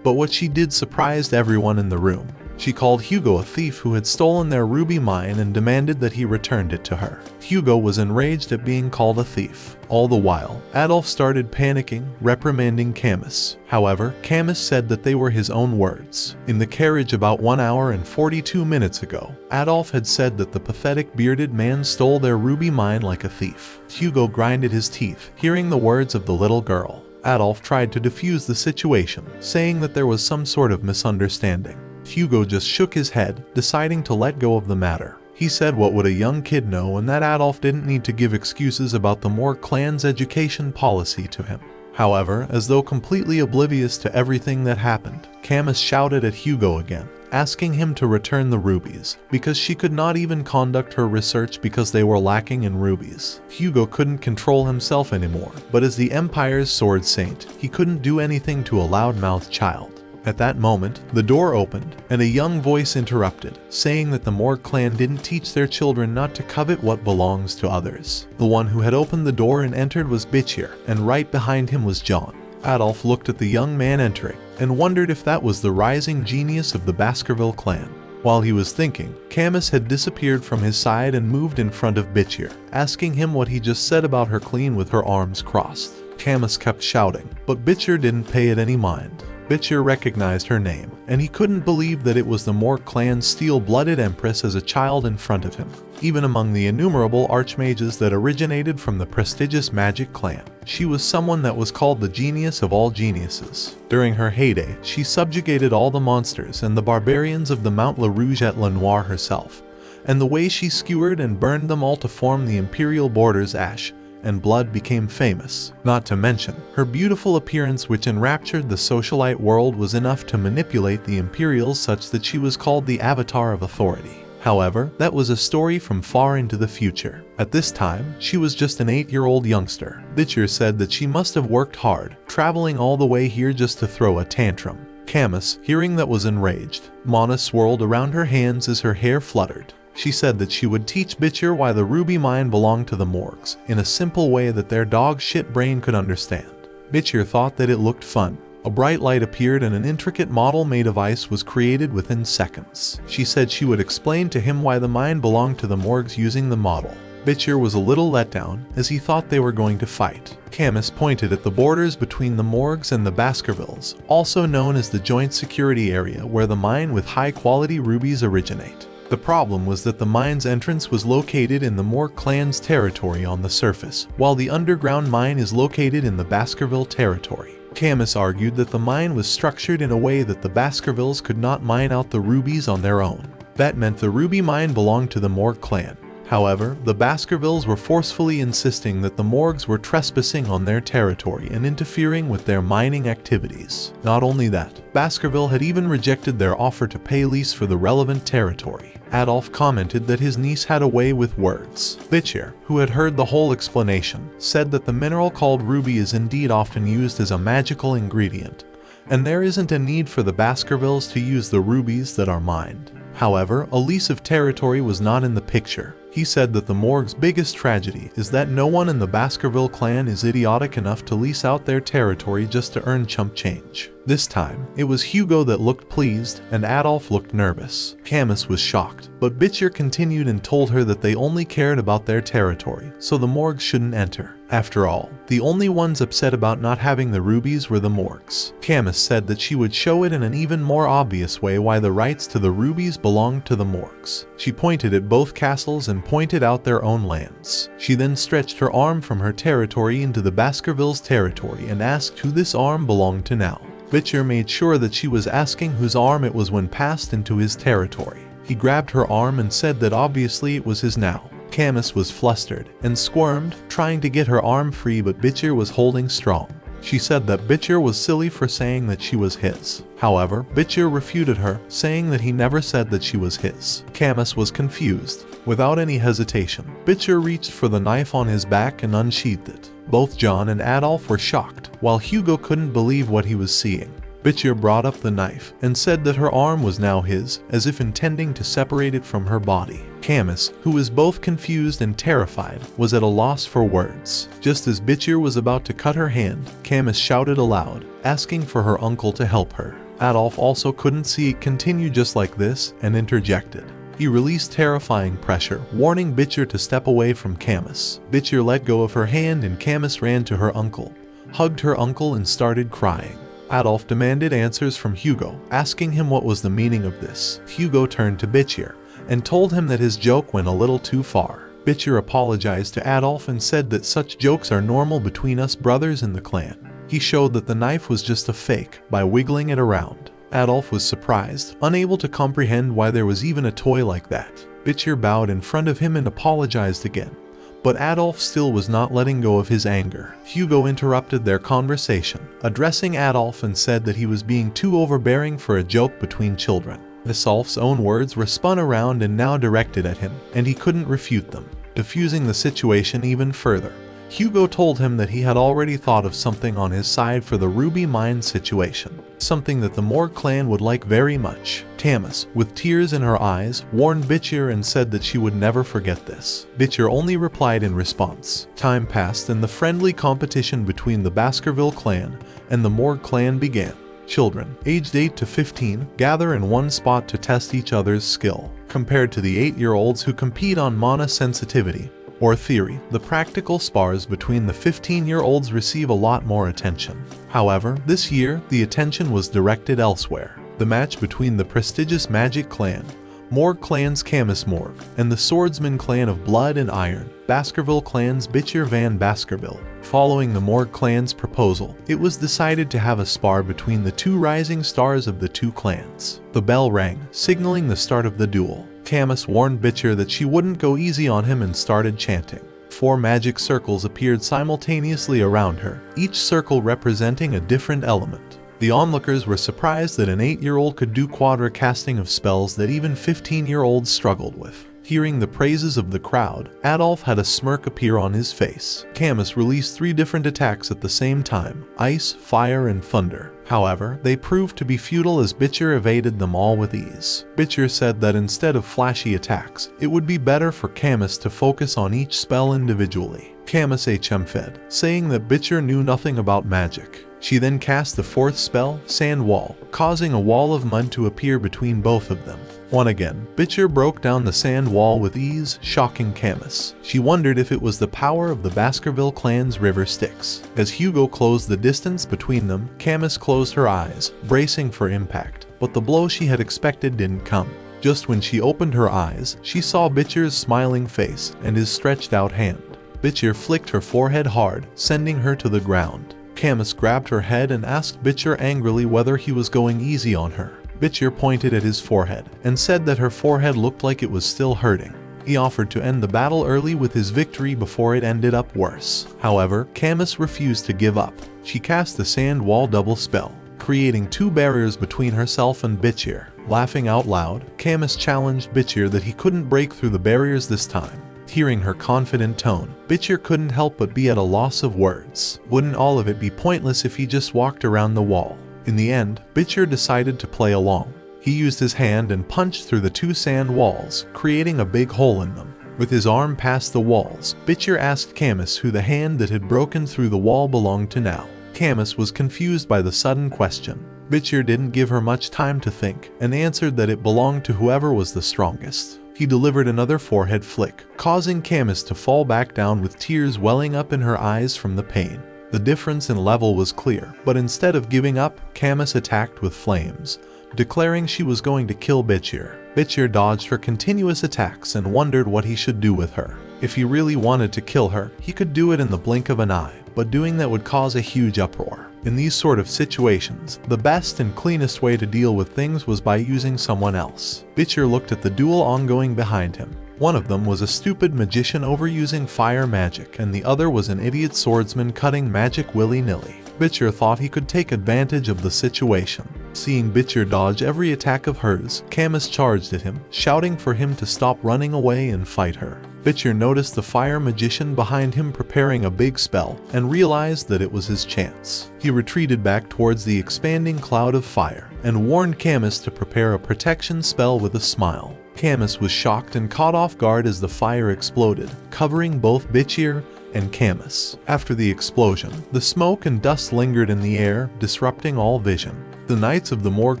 but what she did surprised everyone in the room. She called Hugo a thief who had stolen their ruby mine and demanded that he returned it to her. Hugo was enraged at being called a thief. All the while, Adolf started panicking, reprimanding Camus. However, Camus said that they were his own words. In the carriage about 1 hour and 42 minutes ago, Adolf had said that the pathetic bearded man stole their ruby mine like a thief. Hugo grinded his teeth, hearing the words of the little girl. Adolf tried to defuse the situation, saying that there was some sort of misunderstanding. Hugo just shook his head, deciding to let go of the matter. He said what would a young kid know and that Adolf didn't need to give excuses about the Morg clan's education policy to him. However, as though completely oblivious to everything that happened, Camus shouted at Hugo again, asking him to return the rubies, because she could not even conduct her research because they were lacking in rubies. Hugo couldn't control himself anymore, but as the Empire's sword saint, he couldn't do anything to a loudmouthed child. At that moment, the door opened, and a young voice interrupted, saying that the Morg clan didn't teach their children not to covet what belongs to others. The one who had opened the door and entered was Bitcher, and right behind him was John. Adolf looked at the young man entering, and wondered if that was the rising genius of the Baskerville clan. While he was thinking, Camus had disappeared from his side and moved in front of Bitcher, asking him what he just said about her clean with her arms crossed. Camus kept shouting, but Bitcher didn't pay it any mind. Bitcher recognized her name, and he couldn't believe that it was the Morg clan's steel-blooded empress as a child in front of him, even among the innumerable archmages that originated from the prestigious magic clan. She was someone that was called the genius of all geniuses. During her heyday, she subjugated all the monsters and the barbarians of the Mount La Rouge et La Noire herself, and the way she skewered and burned them all to form the imperial borders ash and blood became famous. Not to mention, her beautiful appearance which enraptured the socialite world was enough to manipulate the Imperials such that she was called the Avatar of Authority. However, that was a story from far into the future. At this time, she was just an 8-year-old youngster. Bitcher said that she must have worked hard, traveling all the way here just to throw a tantrum. Camus, hearing that was enraged. Mana swirled around her hands as her hair fluttered. She said that she would teach Bitcher why the ruby mine belonged to the Morgs, in a simple way that their dog shit brain could understand. Bitcher thought that it looked fun. A bright light appeared and an intricate model made of ice was created within seconds. She said she would explain to him why the mine belonged to the Morgs using the model. Bitcher was a little let down, as he thought they were going to fight. Camus pointed at the borders between the Morgs and the Baskervilles, also known as the Joint Security Area where the mine with high-quality rubies originate. The problem was that the mine's entrance was located in the Morg clan's territory on the surface, while the underground mine is located in the Baskerville territory. Camus argued that the mine was structured in a way that the Baskervilles could not mine out the rubies on their own. That meant the ruby mine belonged to the Morg clan. However, the Baskervilles were forcefully insisting that the Morgs were trespassing on their territory and interfering with their mining activities. Not only that, Baskerville had even rejected their offer to pay lease for the relevant territory. Adolf commented that his niece had a way with words. Bitcher, who had heard the whole explanation, said that the mineral called ruby is indeed often used as a magical ingredient, and there isn't a need for the Baskervilles to use the rubies that are mined. However, a lease of territory was not in the picture. He said that the Morg's biggest tragedy is that no one in the Baskerville clan is idiotic enough to lease out their territory just to earn chump change. This time, it was Hugo that looked pleased and Adolf looked nervous. Camus was shocked, but Bitcher continued and told her that they only cared about their territory, so the Morgs shouldn't enter. After all, the only ones upset about not having the rubies were the Morgs. Camus said that she would show it in an even more obvious way why the rights to the rubies belonged to the Morgs. She pointed at both castles and pointed out their own lands. She then stretched her arm from her territory into the Baskervilles' territory and asked who this arm belonged to now. Bitcher made sure that she was asking whose arm it was when passed into his territory. He grabbed her arm and said that obviously it was his now. Camus was flustered and squirmed, trying to get her arm free but Bitcher was holding strong. She said that Bitcher was silly for saying that she was his. However, Bitcher refuted her, saying that he never said that she was his. Camus was confused. Without any hesitation, Bitcher reached for the knife on his back and unsheathed it. Both John and Adolf were shocked, while Hugo couldn't believe what he was seeing. Bitcher brought up the knife and said that her arm was now his, as if intending to separate it from her body. Camus, who was both confused and terrified, was at a loss for words. Just as Bitcher was about to cut her hand, Camus shouted aloud, asking for her uncle to help her. Adolf also couldn't see it continue just like this and interjected. He released terrifying pressure, warning Bitcher to step away from Camus. Bitcher let go of her hand and Camus ran to her uncle, hugged her uncle and started crying. Adolf demanded answers from Hugo, asking him what was the meaning of this. Hugo turned to Bitcher and told him that his joke went a little too far. Bitcher apologized to Adolf and said that such jokes are normal between us brothers in the clan. He showed that the knife was just a fake by wiggling it around. Adolf was surprised, unable to comprehend why there was even a toy like that. Bitcher bowed in front of him and apologized again. But Adolf still was not letting go of his anger. Hugo interrupted their conversation, addressing Adolf and said that he was being too overbearing for a joke between children. Adolf's own words were spun around and now directed at him, and he couldn't refute them, diffusing the situation even further. Hugo told him that he had already thought of something on his side for the Ruby Mine situation, something that the Morg clan would like very much. Camus, with tears in her eyes, warned Bitcher and said that she would never forget this. Bitcher only replied in response. Time passed and the friendly competition between the Baskerville clan and the Morg clan began. Children, aged 8 to 15, gather in one spot to test each other's skill, compared to the 8-year-olds who compete on mana sensitivity, or theory, the practical spars between the 15-year-olds receive a lot more attention. However, this year, the attention was directed elsewhere. The match between the prestigious Magic Clan, Morg Clan's Camus Morg, and the Swordsman Clan of Blood and Iron, Baskerville Clan's Bitcher Van Baskerville. Following the Morg Clan's proposal, it was decided to have a spar between the two rising stars of the two clans. The bell rang, signaling the start of the duel. Camus warned Bitcher that she wouldn't go easy on him and started chanting. Four magic circles appeared simultaneously around her, each circle representing a different element. The onlookers were surprised that an 8-year-old could do quadra casting of spells that even 15-year-olds struggled with. Hearing the praises of the crowd, Adolf had a smirk appear on his face. Camus released three different attacks at the same time, ice, fire, and thunder. However, they proved to be futile as Bitcher evaded them all with ease. Bitcher said that instead of flashy attacks, it would be better for Camus to focus on each spell individually. Camus HM fed, saying that Bitcher knew nothing about magic. She then cast the fourth spell, Sand Wall, causing a wall of mud to appear between both of them. One again, Bitcher broke down the sand wall with ease, shocking Camus. She wondered if it was the power of the Baskerville clan's river Styx. As Hugo closed the distance between them, Camus closed her eyes, bracing for impact, but the blow she had expected didn't come. Just when she opened her eyes, she saw Bitcher's smiling face and his stretched out hand. Bitcher flicked her forehead hard, sending her to the ground. Camus grabbed her head and asked Bitcher angrily whether he was going easy on her. Bitcher pointed at his forehead and said that her forehead looked like it was still hurting. He offered to end the battle early with his victory before it ended up worse. However, Camus refused to give up. She cast the sand wall double spell, creating two barriers between herself and Bitcher. Laughing out loud, Camus challenged Bitcher that he couldn't break through the barriers this time. Hearing her confident tone, Bitcher couldn't help but be at a loss of words. Wouldn't all of it be pointless if he just walked around the wall? In the end, Bitcher decided to play along. He used his hand and punched through the two sand walls, creating a big hole in them. With his arm past the walls, Bitcher asked Camus who the hand that had broken through the wall belonged to now. Camus was confused by the sudden question. Bitcher didn't give her much time to think, and answered that it belonged to whoever was the strongest. He delivered another forehead flick, causing Camus to fall back down with tears welling up in her eyes from the pain. The difference in level was clear, but instead of giving up, Camus attacked with flames, declaring she was going to kill Bitcher. Bitcher dodged her continuous attacks and wondered what he should do with her. If he really wanted to kill her, he could do it in the blink of an eye, but doing that would cause a huge uproar. In these sort of situations, the best and cleanest way to deal with things was by using someone else. Bitcher looked at the duel ongoing behind him. One of them was a stupid magician overusing fire magic, and the other was an idiot swordsman cutting magic willy-nilly. Bitcher thought he could take advantage of the situation. Seeing Bitcher dodge every attack of hers, Camus charged at him, shouting for him to stop running away and fight her. Bitcher noticed the fire magician behind him preparing a big spell and realized that it was his chance. He retreated back towards the expanding cloud of fire and warned Camus to prepare a protection spell with a smile. Camus was shocked and caught off guard as the fire exploded, covering both Bitcher and Camus. After the explosion, the smoke and dust lingered in the air, disrupting all vision. The knights of the Morg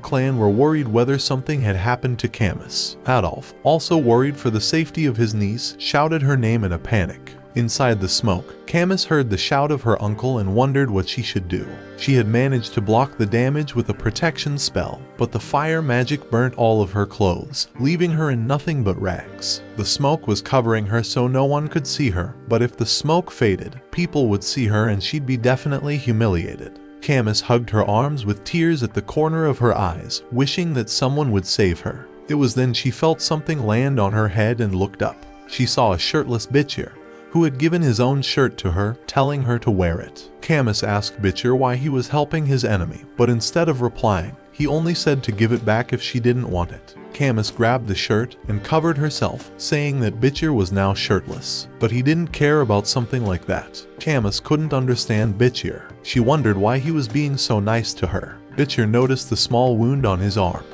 clan were worried whether something had happened to Camus. Adolf, also worried for the safety of his niece, shouted her name in a panic. Inside the smoke, Camus heard the shout of her uncle and wondered what she should do. She had managed to block the damage with a protection spell, but the fire magic burnt all of her clothes, leaving her in nothing but rags. The smoke was covering her so no one could see her, but if the smoke faded, people would see her and she'd be definitely humiliated. Camus hugged her arms with tears at the corner of her eyes, wishing that someone would save her. It was then she felt something land on her head and looked up. She saw a shirtless Bitcher, who had given his own shirt to her, telling her to wear it. Camus asked Bitcher why he was helping his enemy, but instead of replying, he only said to give it back if she didn't want it. Camus grabbed the shirt and covered herself, saying that Bitcher was now shirtless. But he didn't care about something like that. Camus couldn't understand Bitcher. She wondered why he was being so nice to her. Bitcher noticed the small wound on his arm.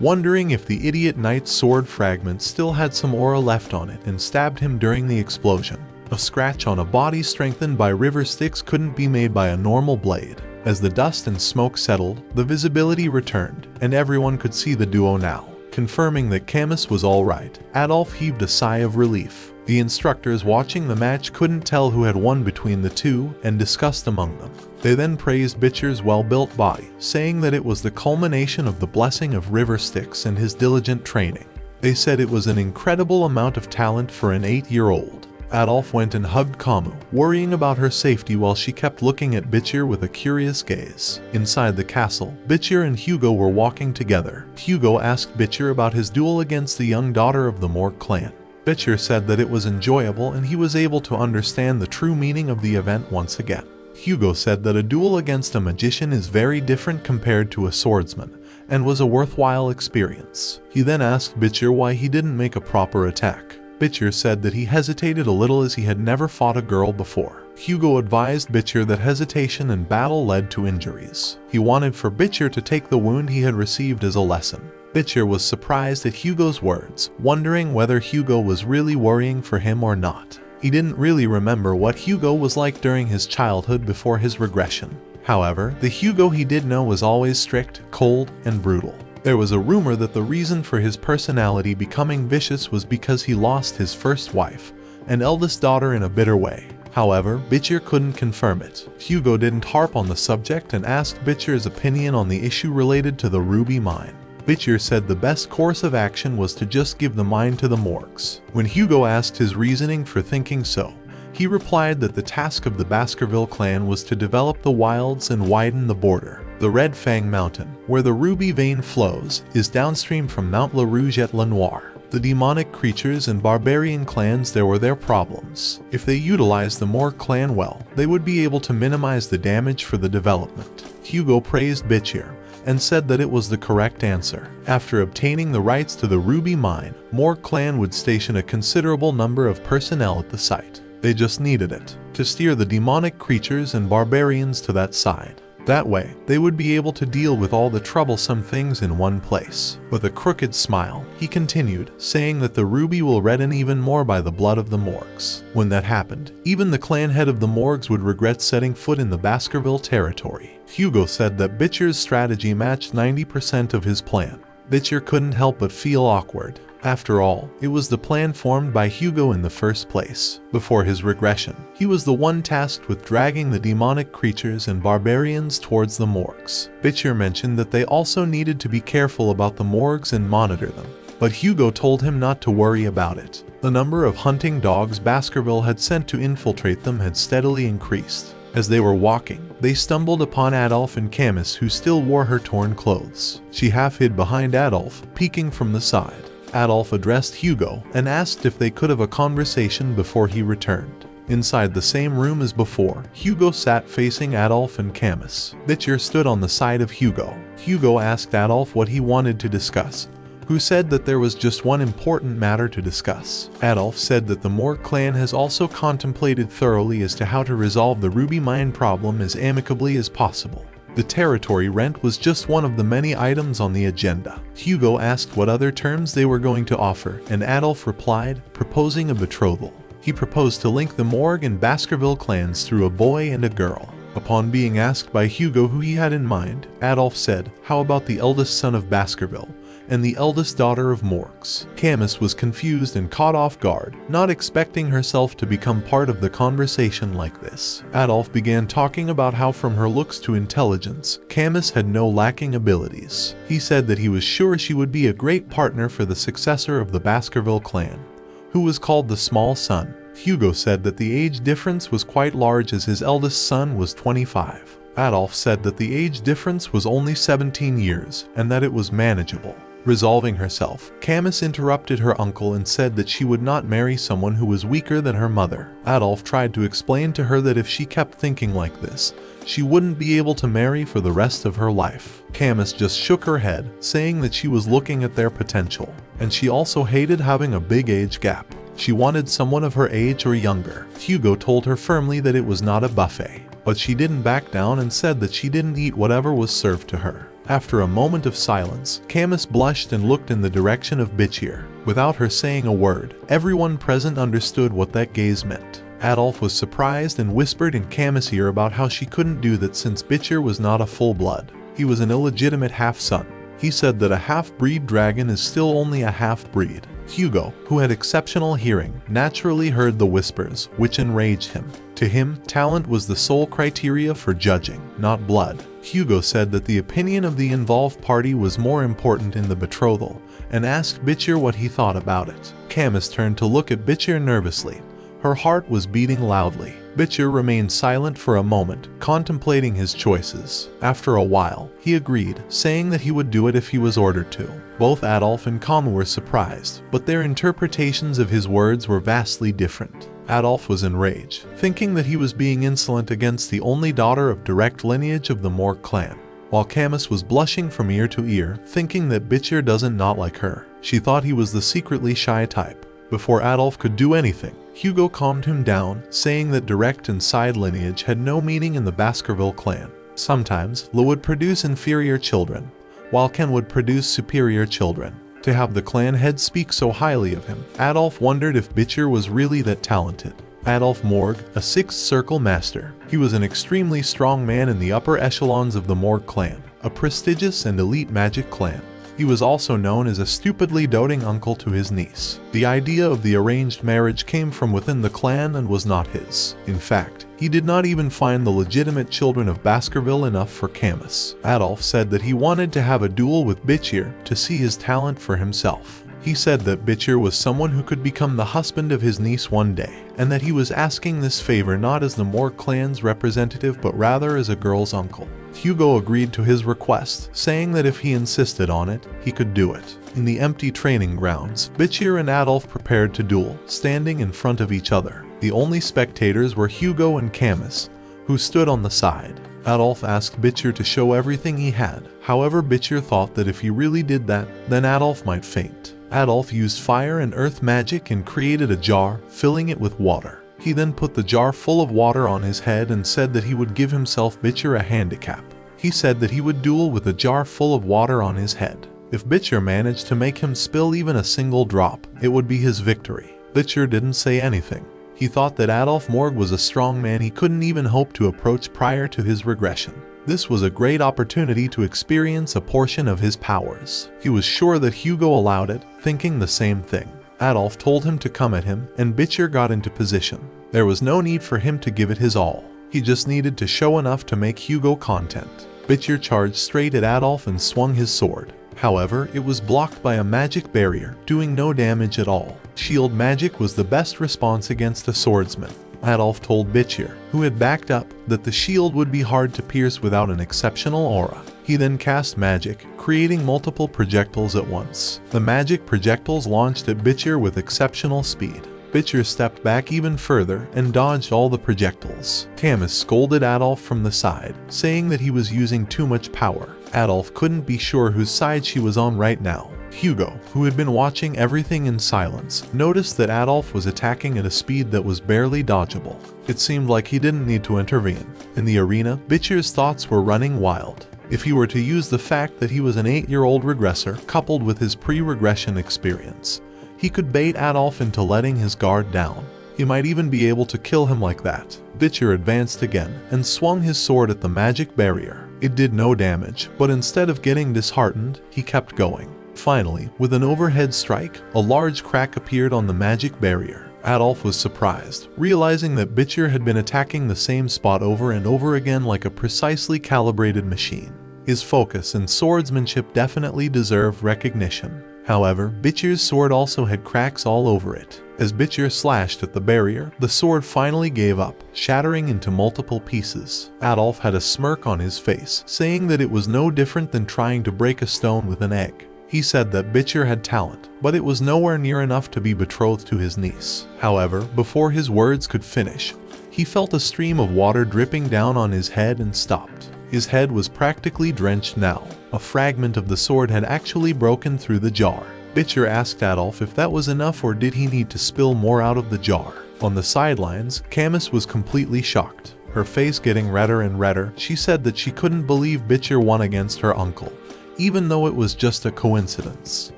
Wondering if the idiot knight's sword fragment still had some aura left on it and stabbed him during the explosion. A scratch on a body strengthened by river Styx couldn't be made by a normal blade. As the dust and smoke settled, the visibility returned, and everyone could see the duo now. Confirming that Camus was alright, Adolf heaved a sigh of relief. The instructors watching the match couldn't tell who had won between the two and discussed among them. They then praised Bitcher's well-built body, saying that it was the culmination of the blessing of River Styx and his diligent training. They said it was an incredible amount of talent for an 8-year-old. Adolf went and hugged Camus, worrying about her safety while she kept looking at Bitcher with a curious gaze. Inside the castle, Bitcher and Hugo were walking together. Hugo asked Bitcher about his duel against the young daughter of the Morg clan. Bitcher said that it was enjoyable and he was able to understand the true meaning of the event once again. Hugo said that a duel against a magician is very different compared to a swordsman, and was a worthwhile experience. He then asked Bitcher why he didn't make a proper attack. Bitcher said that he hesitated a little as he had never fought a girl before. Hugo advised Bitcher that hesitation and battle led to injuries. He wanted for Bitcher to take the wound he had received as a lesson. Bitcher was surprised at Hugo's words, wondering whether Hugo was really worrying for him or not. He didn't really remember what Hugo was like during his childhood before his regression. However, the Hugo he did know was always strict, cold, and brutal. There was a rumor that the reason for his personality becoming vicious was because he lost his first wife, and eldest daughter in a bitter way. However, Bitcher couldn't confirm it. Hugo didn't harp on the subject and asked Bitcher's opinion on the issue related to the Ruby Mine. Bitcher said the best course of action was to just give the mine to the Morgs. When Hugo asked his reasoning for thinking so, he replied that the task of the Baskerville clan was to develop the wilds and widen the border. The Red Fang Mountain, where the ruby vein flows, is downstream from Mount La Rouge et La Noire. The demonic creatures and barbarian clans there were their problems. If they utilized the Morg clan well, they would be able to minimize the damage for the development. Hugo praised Bitcher and said that it was the correct answer. After obtaining the rights to the Ruby Mine, Morg clan would station a considerable number of personnel at the site. They just needed it to steer the demonic creatures and barbarians to that side. That way, they would be able to deal with all the troublesome things in one place. With a crooked smile, he continued, saying that the ruby will redden even more by the blood of the Morgs. When that happened, even the clan head of the Morgs would regret setting foot in the Baskerville territory. Hugo said that Bitcher's strategy matched 90% of his plan. Bitcher couldn't help but feel awkward. After all, it was the plan formed by Hugo in the first place. Before his regression, he was the one tasked with dragging the demonic creatures and barbarians towards the Morgs. Bitcher mentioned that they also needed to be careful about the Morgs and monitor them. But Hugo told him not to worry about it. The number of hunting dogs Baskerville had sent to infiltrate them had steadily increased. As they were walking, they stumbled upon Adolf and Camus who still wore her torn clothes. She half hid behind Adolf, peeking from the side. Adolf addressed Hugo and asked if they could have a conversation before he returned. Inside the same room as before, Hugo sat facing Adolf and Camus. Bitcher stood on the side of Hugo. Hugo asked Adolf what he wanted to discuss, who said that there was just one important matter to discuss. Adolf said that the Morg clan has also contemplated thoroughly as to how to resolve the Ruby Mine problem as amicably as possible. The territory rent was just one of the many items on the agenda. Hugo asked what other terms they were going to offer, and Adolf replied, proposing a betrothal. He proposed to link the Morg and Baskerville clans through a boy and a girl. Upon being asked by Hugo who he had in mind, Adolf said, how about the eldest son of Baskerville, and the eldest daughter of Morgs. Camus was confused and caught off guard, not expecting herself to become part of the conversation like this. Adolf began talking about how from her looks to intelligence, Camus had no lacking abilities. He said that he was sure she would be a great partner for the successor of the Baskerville clan, who was called the Small Sun. Hugo said that the age difference was quite large as his eldest son was 25. Adolf said that the age difference was only 17 years and that it was manageable. Resolving herself, Camus interrupted her uncle and said that she would not marry someone who was weaker than her mother. Adolf tried to explain to her that if she kept thinking like this, she wouldn't be able to marry for the rest of her life. Camus just shook her head, saying that she was looking at their potential, and she also hated having a big age gap. She wanted someone of her age or younger. Hugo told her firmly that it was not a buffet, but she didn't back down and said that she didn't eat whatever was served to her. After a moment of silence, Camus blushed and looked in the direction of Bitcher. Without her saying a word, everyone present understood what that gaze meant. Adolf was surprised and whispered in Camus' ear about how she couldn't do that since Bitcher was not a full-blood. He was an illegitimate half-son. He said that a half-breed dragon is still only a half-breed. Hugo, who had exceptional hearing, naturally heard the whispers, which enraged him. To him, talent was the sole criteria for judging, not blood. Hugo said that the opinion of the involved party was more important in the betrothal, and asked Bitcher what he thought about it. Camus turned to look at Bitcher nervously. Her heart was beating loudly. Bitcher remained silent for a moment, contemplating his choices. After a while, he agreed, saying that he would do it if he was ordered to. Both Adolf and Camus were surprised, but their interpretations of his words were vastly different. Adolf was enraged, thinking that he was being insolent against the only daughter of direct lineage of the Morg clan, while Camus was blushing from ear to ear, thinking that Bitcher doesn't not like her. She thought he was the secretly shy type. Before Adolf could do anything, Hugo calmed him down, saying that direct and side lineage had no meaning in the Baskerville clan. Sometimes, Lo would produce inferior children, while Ken would produce superior children. To have the clan head speak so highly of him, Adolf wondered if Bitcher was really that talented. Adolf Morg, a Sixth Circle Master. He was an extremely strong man in the upper echelons of the Morg clan, a prestigious and elite magic clan. He was also known as a stupidly doting uncle to his niece. The idea of the arranged marriage came from within the clan and was not his. In fact, he did not even find the legitimate children of Baskerville enough for Camus. Adolf said that he wanted to have a duel with Bitcher to see his talent for himself. He said that Bitcher was someone who could become the husband of his niece one day, and that he was asking this favor not as the Morg clan's representative but rather as a girl's uncle. Hugo agreed to his request, saying that if he insisted on it, he could do it. In the empty training grounds, Bitcher and Adolf prepared to duel, standing in front of each other. The only spectators were Hugo and Camus, who stood on the side. Adolf asked Bitcher to show everything he had. However, Bitcher thought that if he really did that, then Adolf might faint. Adolf used fire and earth magic and created a jar, filling it with water. He then put the jar full of water on his head and said that he would give himself Bitcher a handicap. He said that he would duel with a jar full of water on his head. If Bitcher managed to make him spill even a single drop, it would be his victory. Bitcher didn't say anything. He thought that Adolf Morg was a strong man he couldn't even hope to approach prior to his regression. This was a great opportunity to experience a portion of his powers. He was sure that Hugo allowed it, thinking the same thing. Adolf told him to come at him, and Bitcher got into position. There was no need for him to give it his all. He just needed to show enough to make Hugo content. Bitcher charged straight at Adolf and swung his sword. However, it was blocked by a magic barrier, doing no damage at all. Shield magic was the best response against a swordsman. Adolf told Bitcher, who had backed up, that the shield would be hard to pierce without an exceptional aura. He then cast magic, creating multiple projectiles at once. The magic projectiles launched at Bitcher with exceptional speed. Bitcher stepped back even further and dodged all the projectiles. Camus scolded Adolf from the side, saying that he was using too much power. Adolf couldn't be sure whose side she was on right now. Hugo, who had been watching everything in silence, noticed that Adolf was attacking at a speed that was barely dodgeable. It seemed like he didn't need to intervene. In the arena, Bitcher's thoughts were running wild. If he were to use the fact that he was an 8-year-old regressor coupled with his pre-regression experience, he could bait Adolf into letting his guard down. He might even be able to kill him like that. Bitcher advanced again and swung his sword at the magic barrier. It did no damage, but instead of getting disheartened, he kept going. Finally, with an overhead strike, a large crack appeared on the magic barrier. Adolf was surprised, realizing that Bitcher had been attacking the same spot over and over again like a precisely calibrated machine. His focus and swordsmanship definitely deserve recognition. However, Bitcher's sword also had cracks all over it. As Bitcher slashed at the barrier, the sword finally gave up, shattering into multiple pieces. Adolf had a smirk on his face, saying that it was no different than trying to break a stone with an egg. He said that Bitcher had talent, but it was nowhere near enough to be betrothed to his niece. However, before his words could finish, he felt a stream of water dripping down on his head and stopped. His head was practically drenched now. A fragment of the sword had actually broken through the jar. Bitcher asked Adolf if that was enough or did he need to spill more out of the jar. On the sidelines, Camus was completely shocked. Her face getting redder and redder, she said that she couldn't believe Bitcher won against her uncle, even though it was just a coincidence.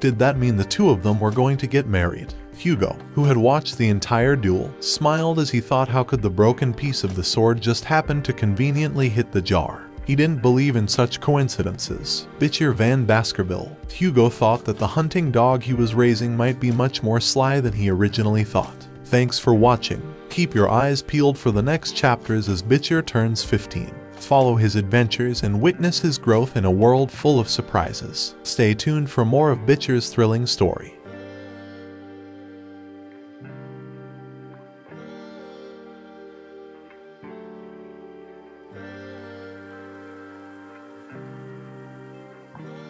Did that mean the two of them were going to get married? Hugo, who had watched the entire duel, smiled as he thought how could the broken piece of the sword just happen to conveniently hit the jar. He didn't believe in such coincidences. Bitcher Van Baskerville. Hugo thought that the hunting dog he was raising might be much more sly than he originally thought. Thanks for watching. Keep your eyes peeled for the next chapters as Bitcher turns 15. Follow his adventures and witness his growth in a world full of surprises. Stay tuned for more of Bitcher's thrilling story.